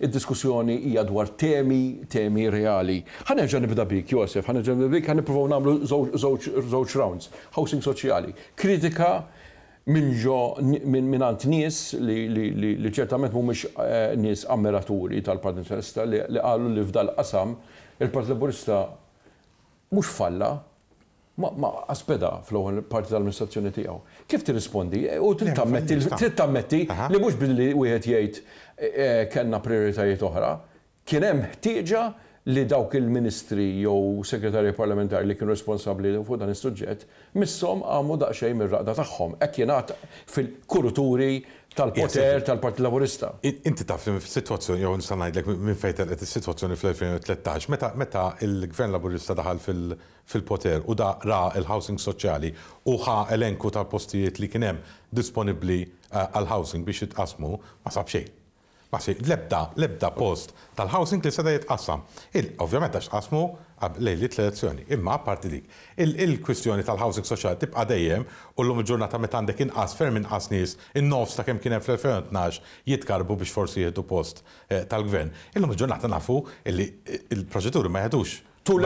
Id-diskussjoni hija dwar temi, temi reali. Ħanerġa nibda bik, Josef, ħanerġa nibda bik, ħan nipruvaw namlu żewġ rounds. Housing soċjali, kritika minn ġo mingħand nies li ċertament mhumiex nies ammiraturi tal-Partit Nazzjonalista li qalu li f'dan il-qasam il-Partit Laburista mhux falla, ma qas beda fl-ewwel parti tal-amministrazzjoni tiegħu. Kif tirrispondi? U trid tammetti trid tammetti li mhux billi wieħed jgħid kellna prijoritajiet oħra, Kien hemm ħtieġa li dawk il-ministri jew segretarji parlamentari li kienu responsabbli fuq dan is-suġġett misshom qamu daqsxejn mir-raqda tagħhom, hekk jingħad fil-kuruturi tal-poter tal-Partit Laburista. Inti taf li f'sitwazzjoni, jew nista' ngħidlek minn fejn telqet is-sitwazzjoni fl-2013, meta meta l-Gvern Laburista daħal fil-poter u ra l-housing soċjali u ħa elenku tal-postijiet li kien hemm disponibbli għall-housing biex jitqassmu, ma sab xejn. Ma sibtx l-ebda, l-ebda post tal-housing li seta' jitqassam. Il, ovvjament għax tqassmu qabl lejliet l-elezzjoni. Imma apparti dik, il, il-kwistjoni tal-housing soċjali tibqa' dejjem u llum il-ġurnata meta għandek inqas, ferm inqas nies, in-nofs ta' kemm kien hemm fl-2012, jitkarrbu biex forsi jieħdu post tal-gvern. Illum il-ġurnata nafu li l-proċeduri ma jeħdux Too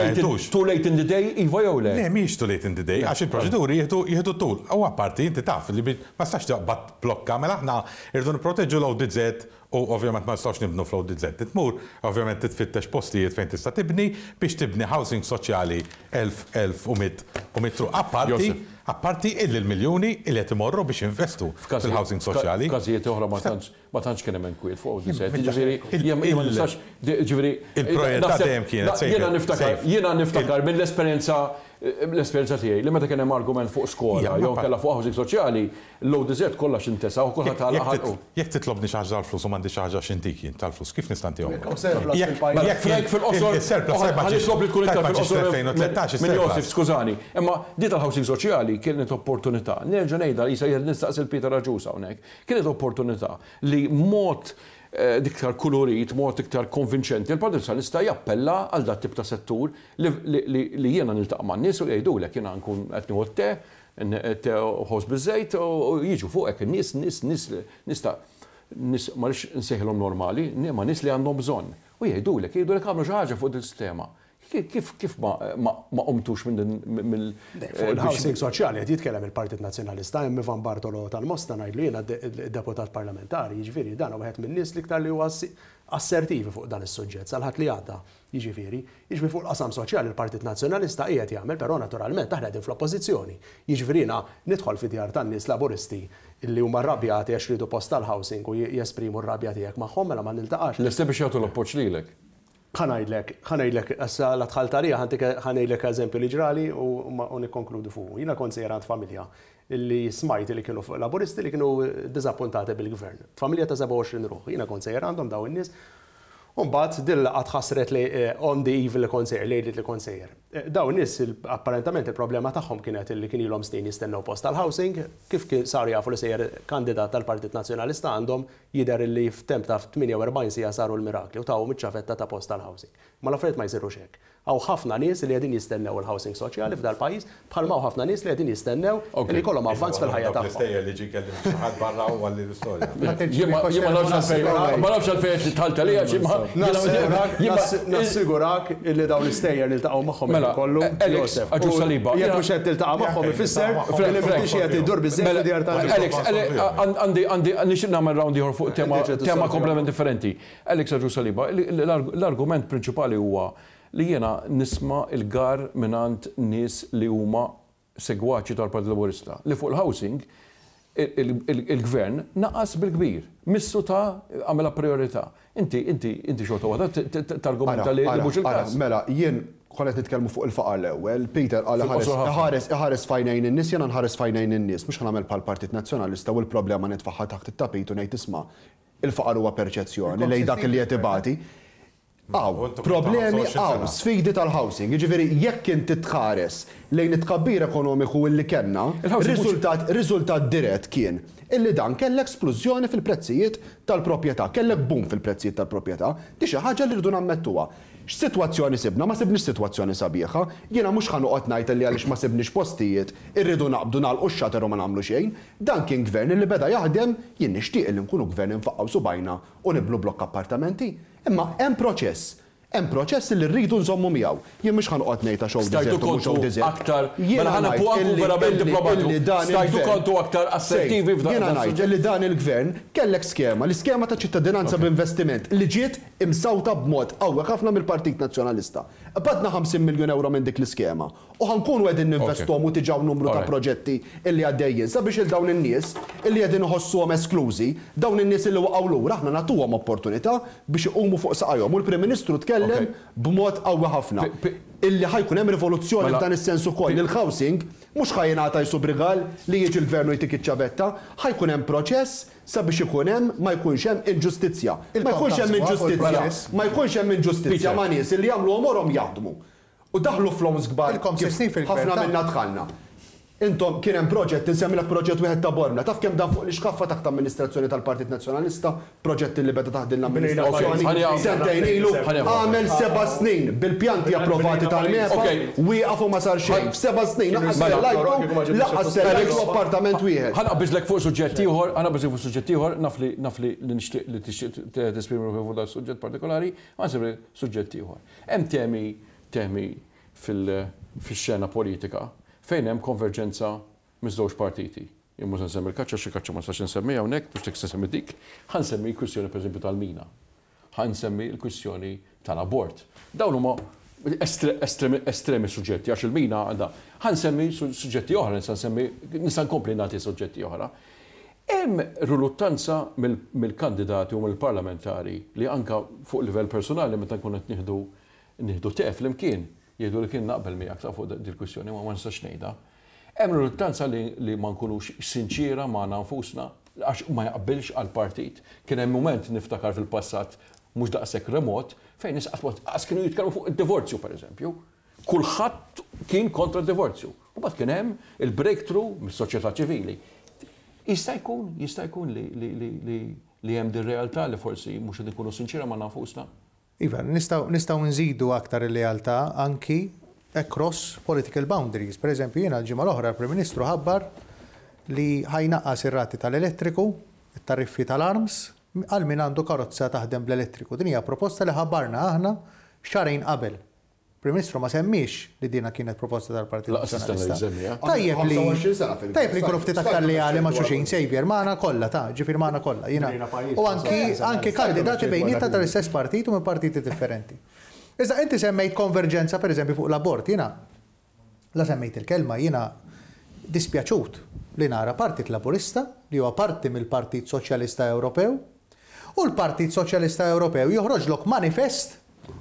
late in the day, iva jew le? Le, mhijiex too late in the day, għax il-proċeduri jieħdu t-tul. U apparti, inti taf li ma tistax taqbad plokka, mela aħna rridu nipproteġu l-ODZ u ovvjament ma nistgħux nibnu fl-ODZ. Tmur, ovvjament trid tfittex postijiet fejn tista' tibni biex tibni housing soċjali elf, elf u mitt, u mitt truq. Apparti, apparti illi l-miljuni illi qed imorru biex jinvestu fil-housing soċjali. F'każijiet oħra ma tantx, Ma tantx kien hemm inkwiet fuq Old Niset, jiġifieri jien ma nistax, jiġifieri. Il-projetà dejjem kienet safe. Jiena niftakar, jiena niftakar mill-esperjenza, l-esperjenza tiegħi li meta kien hemm argument fuq skola jew inkella fuq housing soċjali, l-Old Niset kollha x'intesa' u kulħadd għalaq ħalqu. Jekk titlobni xi ħaġa tal-flus u m'għandix xi ħaġa x'intik jien tal-flus, kif nista' ntihomlok? Hawn surplus fil-pajjiż. Jekk Frank fil-qosor, ħa nitlob li tkun iktar fil-qosor minn Josef, skużani. Imma din tal-housing soċjali kienet opportunità. Nerġa' ngħidha, qisha jien qed nistaqsi lil Peter Agius hawnhekk. Kienet opportunità li mod iktar kulurit, mod iktar konvinċenti l-Partit Soċjalista jappella għal dat-tip ta' settur li jiena niltaqa' man-nies u jgħidulek jiena nkun qed nieħu t-te, te ħoss biż-żejt u jiġu fuqek in-nies, nies, nies, nies ta' nies ma rridx insejħilhom normali, imma nies li għandhom bżonn u jgħidulek, jgħidulek agħmlu xi ħaġa fuq din is-sistema. Kif kif ma ma qumtux minn din mill. Fuq il-housing soċjali qed jitkellem il-Partit Nazzjonalista, hemm Ivan Bartolo tal-Mosta ngħidlu jiena deputat parlamentari, jiġifieri dan hu wieħed min-nies l-iktar li huwa assertivi fuq dan is-suġġett sal-Ħadd li għadda, jiġifieri. Jiġifieri fuq il-qasam soċjali l-Partit Nazzjonalista qiegħed jagħmel però naturalment aħna qegħdin fl-Oppożizzjoni. Jiġifieri jiena nidħol fid-djar tan-nies Laburisti li huma rrabjati għax riedu post tal-housing u jesprimu r-rabja tiegħek magħhom mela ma niltaqax. Lesti biex jagħtu l-appoġġ lilek? Ħa ngħidlek, ħa ngħidlek, issa la dħalt għaliha, ħa ntik, ħa ngħidlek eżempju li ġrali u ma, u nikkonkludu fuqu. Jiena kont sejjer għand familja li smajt li kienu Laburisti li kienu diżappuntati bil-Gvern. Familja ta' 27 ruħ. Jiena kont sejjer għandhom dawn in-nies u mbagħad din il-laqgħa tħassret li, on the eve li kont sejjer, lejliet li kont sejjer. Dawn in-nies il, apparentament il-problema tagħhom kienet illi kien ilhom snin jistennew post għall-housing, kif kien, saru jafu li sejjer kandidat tal-Partit Nazzjonalista għandhom, Jidher li f'temp ta' 48 siegħa saru l-mirakli u tawhom iċ-ċavetta ta' post għall-housing. Imma l-affarijiet ma jsirux hekk. Hawn ħafna nies li qegħdin jistennew il-housing soċjali f'dal-pajjiż bħalma hawn ħafna nies li qegħdin jistennew li jkollhom avvanz fil-ħajja tagħhom. Dawk l-istejjer li ġie jkellem xi ħadd barra u għalli l-istorja. Jien ma nafx għalfejn ma nafx għalfejn qed tħalt għalija xi mħabba. Nassigurak li dawn l-istejjer niltaqgħu magħhom il-ħin kollu. Alex, aġġusta l-iba. Jekk mhux qed tiltaqa' magħhom ifisser li m'intix qiegħed iddur biżżejjed fid-djar tal-ġirien. Għandi, għandi, nixtieq nagħmel round ieħor fuq tema, tema kompletament differenti. Għalik Serġu Saliba, l-argument prinċipali huwa li jiena nisma' l-gar mingħand nies li huma segwaċi tal-Partit Laburista, li fuq il-housing il-Gvern naqas bil-kbir, missu ta' għamilha prijorità. Inti, inti, inti xorta waħda targumenta li mhux il-każ. Ara, ara, ara, mela, jien, konna qed nitkellmu fuq il-faqar l-ewwel, Peter qal iħares, iħares, iħares f'għajnejn in-nies, jiena nħares f'għajnejn in-nies, mhux ħa nagħmel bħall-Partit Nazzjonalista u l-problema nitfagħha taħt it-tapit u ngħid isma', il-faqar huwa perċezzjoni lejn dak li qed ibati. Hawn, problemi, hawn, sfidi tal-housing, jiġifieri jekk inti tħares Lejn it-tkabbir ekonomiku illi kellna, riżultat dirett kien illi dan kellek splużjoni fil-prezzijiet tal-proprjetà, kellek boom fil-prezzijiet tal-proprjetà. Din xi ħaġa li rridu nammettuha. X'sitwazzjoni sibna? Ma sibniex sitwazzjoni sabiħa. Jiena mhux ħa noqgħod ngħid illi għaliex ma sibniex postijiet irridu naqbdu nagħlqu x-xater u ma nagħmlu xejn. Dan kien gvern illi beda jaħdem, jien nixtieq illi nkunu gvern infaqqgħu subgħajna u nibnu blokk appartamenti. Imma hemm proċess. Hemm proċess li rridu nżommu miegħu. Jien mhux ħa noqgħod ngħid għax hawn diżett u mhux hawn diżett. Jiena ngħid li dan il-Gvern, jiena ngħid li dan il-Gvern kellek skema, l-iskema ta' ċittadinanza b'investiment li ġiet imsawta b'mod qawwi ħafna mill-Partit Nazzjonalista. Qbadna 50 miljun ewro minn dik l-iskema u ħa nkunu qegħdin ninvestuhom u diġà hawn numru ta' proġetti illi għaddejjin sabiex lil dawn in-nies illi qegħdin iħossuhom esklużi, dawn in-nies illi waqgħu lura aħna nagħtuhom opportunità biex iqumu fuq saqajhom u l-Prim Ministru tkellem b'mod qawwi ħafna illi ħa jkun hemm rivoluzzjoni f'dan is-sens ukoll li l-housing mhux ħa jingħata qisu b'rigal li jiġi l-Gvern u jtik iċ-ċavetta, ħa jkun hemm proċess sabiex ikun hemm ma jkunx hemm inġustizzja. Ma jkunx hemm inġustizzja, ma jkunx hemm inġustizzja ma' nies illi jagħmlu għomorhom jaħdmu. u daħlu flows kbar Ilkom sitt snin fil-Gvern, ħafna minna dħalna. Intom kien hemm proġett, insemmilek proġett wieħed ta' Bormla, taf kemm dan fuq l-ixkaffa taħt amministrazzjoni tal-Partit Nazzjonalista, proġetti li beda taħt din l-amministrazzjoni sentejn ilu, għamel seba' snin bil-pjanti approvati tal-MEPA wieqaf u ma sar xejn. F'seba' snin lanqas stellajtu, lanqas stellajtu appartament wieħed. Ħa naqbiżlek fuq suġġett ieħor, ħa naqbiżlek fuq suġġett ieħor, naf li naf li nixtieq li tixtieq tesprimi ruħek fuq dak is-suġġett partikolari, ħa nsib suġġett ieħor. Hemm temi temi fil-xena politika fejn hemm konverġenza miż-żewġ partiti. Jien mhux se nsemmi l-kaċċa għax il-kaċċa ma nistax insemmiha hawnhekk, mhux se nsemmi dik. Ħa nsemmi l-kwistjoni pereżempju tal-mina. Ħa nsemmi l-kwistjoni tal-abort. Dawn huma estremi suġġetti għax il-mina għandha. Ħa nsemmi suġġetti oħra, nista' nsemmi, nista' nkompli nagħti suġġetti oħra. Hemm riluttanza mill-kandidati u mill-parlamentari li anke fuq livell persunali meta nkunu qed nieħdu nieħdu te flimkien, jgħiduli kien naqbel miegħek taf fuq dil-kwistjoni imma ma nistax ngħidha. Hemm riluttanza li li ma nkunux sinċiera magħna nfusna għax ma jaqbilx għall-partit. Kien hemm mument niftakar fil-passat mhux daqshekk remot fejn nies qatt ma qatt kienu jitkellmu fuq id-divorzju pereżempju. Kulħadd kien kontra d-divorzju. U mbagħad kien hemm il-breakthrough mis-soċjetà ċivili. Jista' jkun, jista' jkun li hemm din realtà li forsi mhux qed inkunu sinċiera ma' nafusna. Iva, nistgħu nistgħu nżidu aktar il-lealtà anki across political boundaries. Per eżempju, jiena l-ġimgħa l-oħra l-Prim Ministru ħabbar li ħa jnaqqas ir-rati tal-elettriku, it-tariffi tal-arms, għal min għandu karozza taħdem bl-elettriku. Din hija proposta li ħabbarna aħna xahrejn qabel. Prim Ministru ma semmiex li dina kienet proposta tal-Partit Nazzjonalista. Tajjeb li tajjeb li nkunu ftit aktar leali ma' xulxin, Saviour, magħna kollha ta', ġifieri magħna kollha, jiena u anki anki kandidati bejnietna tal-istess partit u minn partiti differenti. Iżda inti semmejt konverġenza pereżempju fuq l-abort, jiena La semmejt il-kelma, jiena dispjaċut li nara Partit Laburista, li huwa parti mill-Partit Soċjalista Ewropew, u l-Partit Soċjalista Ewropew joħroġlok manifest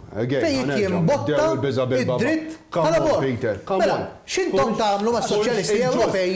fejn qed jimbotta d-dritt tal-abort. Mela, x'intom tagħmlu mas-Soċjalisti Ewropej?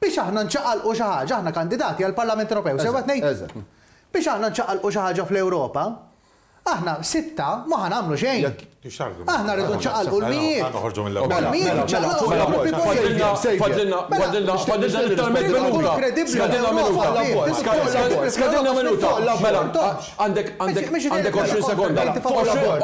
Biex aħna nċaqalqu xi ħaġa, aħna kandidati għall-Parlament Ewropew, sew qed ngħid? Eżatt, eżatt. Biex aħna nċaqalqu xi ħaġa fl-Ewropa, aħna sitta ma ħa nagħmlu xejn. Aħna rridu nċaqalqu l-mijiet. Mal-mijiet iċċaqlaqu l-gruppi politiċi. Fadlilna, fadlilna, fadlilna iktar minn minuta. Skadilna minuta. Skadilna minuta. Mela, għandek, għandek, għandek 20 sekonda.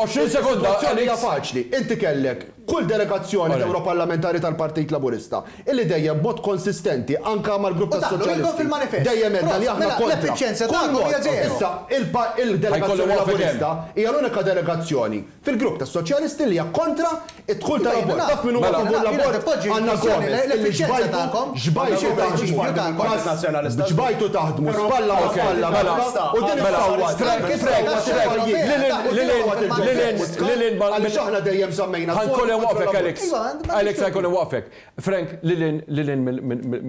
20 sekonda. Hija faċli. Inti kellek Kull delegazzjoni Ewroparlamentari tal-Partit Laburista, illi dejjem b'mod konsistenti, anke mal-Grupp tas-Soċjalisti, dejjem għedna li aħna kontra kull mod, issa il-delegazzjoni Laburista hija l-unika delegazzjoni fil-Grupp tas-Soċjalisti li hija kontra d-dħul tal-abort. Taf min huwa favur l-abort? Anna Gomez, illi ġbajtu Xbajtu taħdmu spalla ma' spalla mela u din is-sewwa trek trek trek lil hinn lil hinn lil hinn lil hinn ma' għaliex aħna dejjem żammejna l-fond Ħankun inwaqqfek Alex Alex ħankun inwaqqfek. Frank lil hinn lil hinn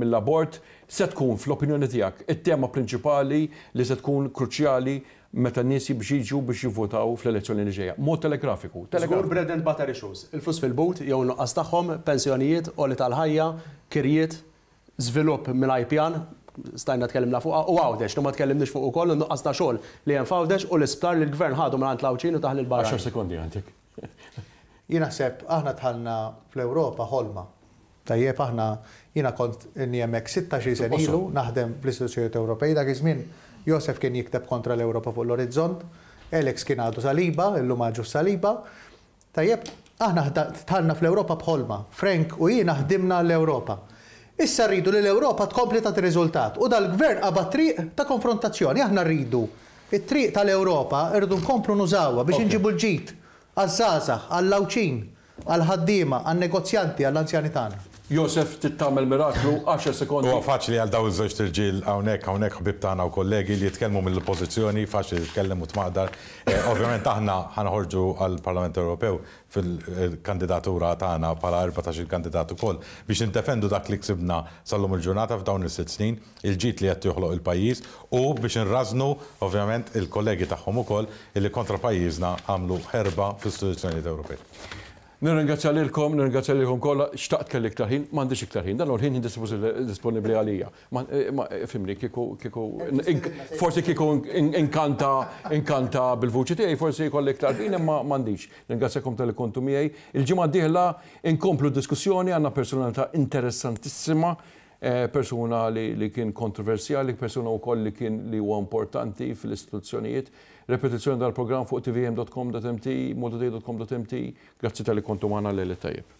mill-abort se tkun fl-opinjoni tiegħek it-tema prinċipali li se tkun kruċjali meta n-nies jibġiġu biex jivvutaw fl-elezzjoni li ġejja, b'mod telegrafiku, Żgur bread and butter issues, il-flus fil-but jew in-nuqqas tagħhom, pensjonijiet, għoli tal-ħajja, kirjiet, żvilupp mingħajr pjan, stajna tkellimna fuqha, u Għawdex, li ma tkellimniex fuq ukoll, in-nuqqas ta' xogħol li hemm f'Għawdex u l-isptar li l-Gvern ħadu mingħand l-Għawdxin u tah lill-barranin. Għaxar sekondi għandek. Jien naħseb aħna dħalna fl-Ewropa ħolma. Tajjeb aħna, jiena kont inni hemmhekk sittax il sena ilu naħdem fl-istituzzjonijiet Ewropej, dak iż-żmien Joseph kien jikteb kontra l-Ewropa fuq l-orizzont, Alex kien għadu Saliba, illum għad ġust Saliba. Tajjeb, aħna dħalna fl-Ewropa b'ħolma. Frank u jiena ħdimna għall-Ewropa. Issa rridu li l-Ewropa tkompli tagħti riżultat u dal-Gvern qabad triq ta' konfrontazzjoni. Aħna rridu It-triq tal-Ewropa rridu nkomplu nużawha biex inġibu l-ġid għaż-żgħażagħ, għall-Għawdxin, għall-ħaddiema, għan-negozjanti, għall-anzjani tagħna. Josef, trid tagħmel miraklu, għaxar sekondi. Huwa faċli għal dawn iż-żewġt irġiel hawnhekk, hawnhekk ħbieb tagħna u kollegi, li jitkellmu mill-Oppożizzjoni, faċli titkellem u tmaqdar. Ovvjament aħna ħa noħorġu għall-Parlament Ewropew fil-kandidatura tagħna bħala erbatax-il kandidat ukoll biex niddefendu dak li ksibna sal-lum il-ġurnata f'dawn is-sitt snin. il-ġid li qed joħloq il-pajjiż u biex inrażżnu ovvjament il-kollegi tagħhom ukoll illi kontra pajjiżna għamlu ħerba fl-istituzzjonijiet Ewropej. Nirringrazzja lilkom, nirringrazzja lilkom kollha. Xtaqt kelli iktar ħin, m'għandix iktar ħin. Dan hu l-ħin disponibbli għalija. Fhimni, kieku, kieku, forsi kieku inkanta, inkanta bil-vuċi tiegħi forsi jkolli iktar ħin imma m'għandix. Nirringrazzjakom talli kontu miegħi. Il-ġimgħa d-dieħla inkomplu d-diskussjoni, għandna personalità interessantissima persuna li kien kontroversjali, persuna wkoll li kien li huwa importanti fl-istituzzjonijiet. Repetizzjoni tal-programm fuq tvm.com.mt, multiday.com.mt. Grazzi talli kontu magħna lejl it-tajjeb.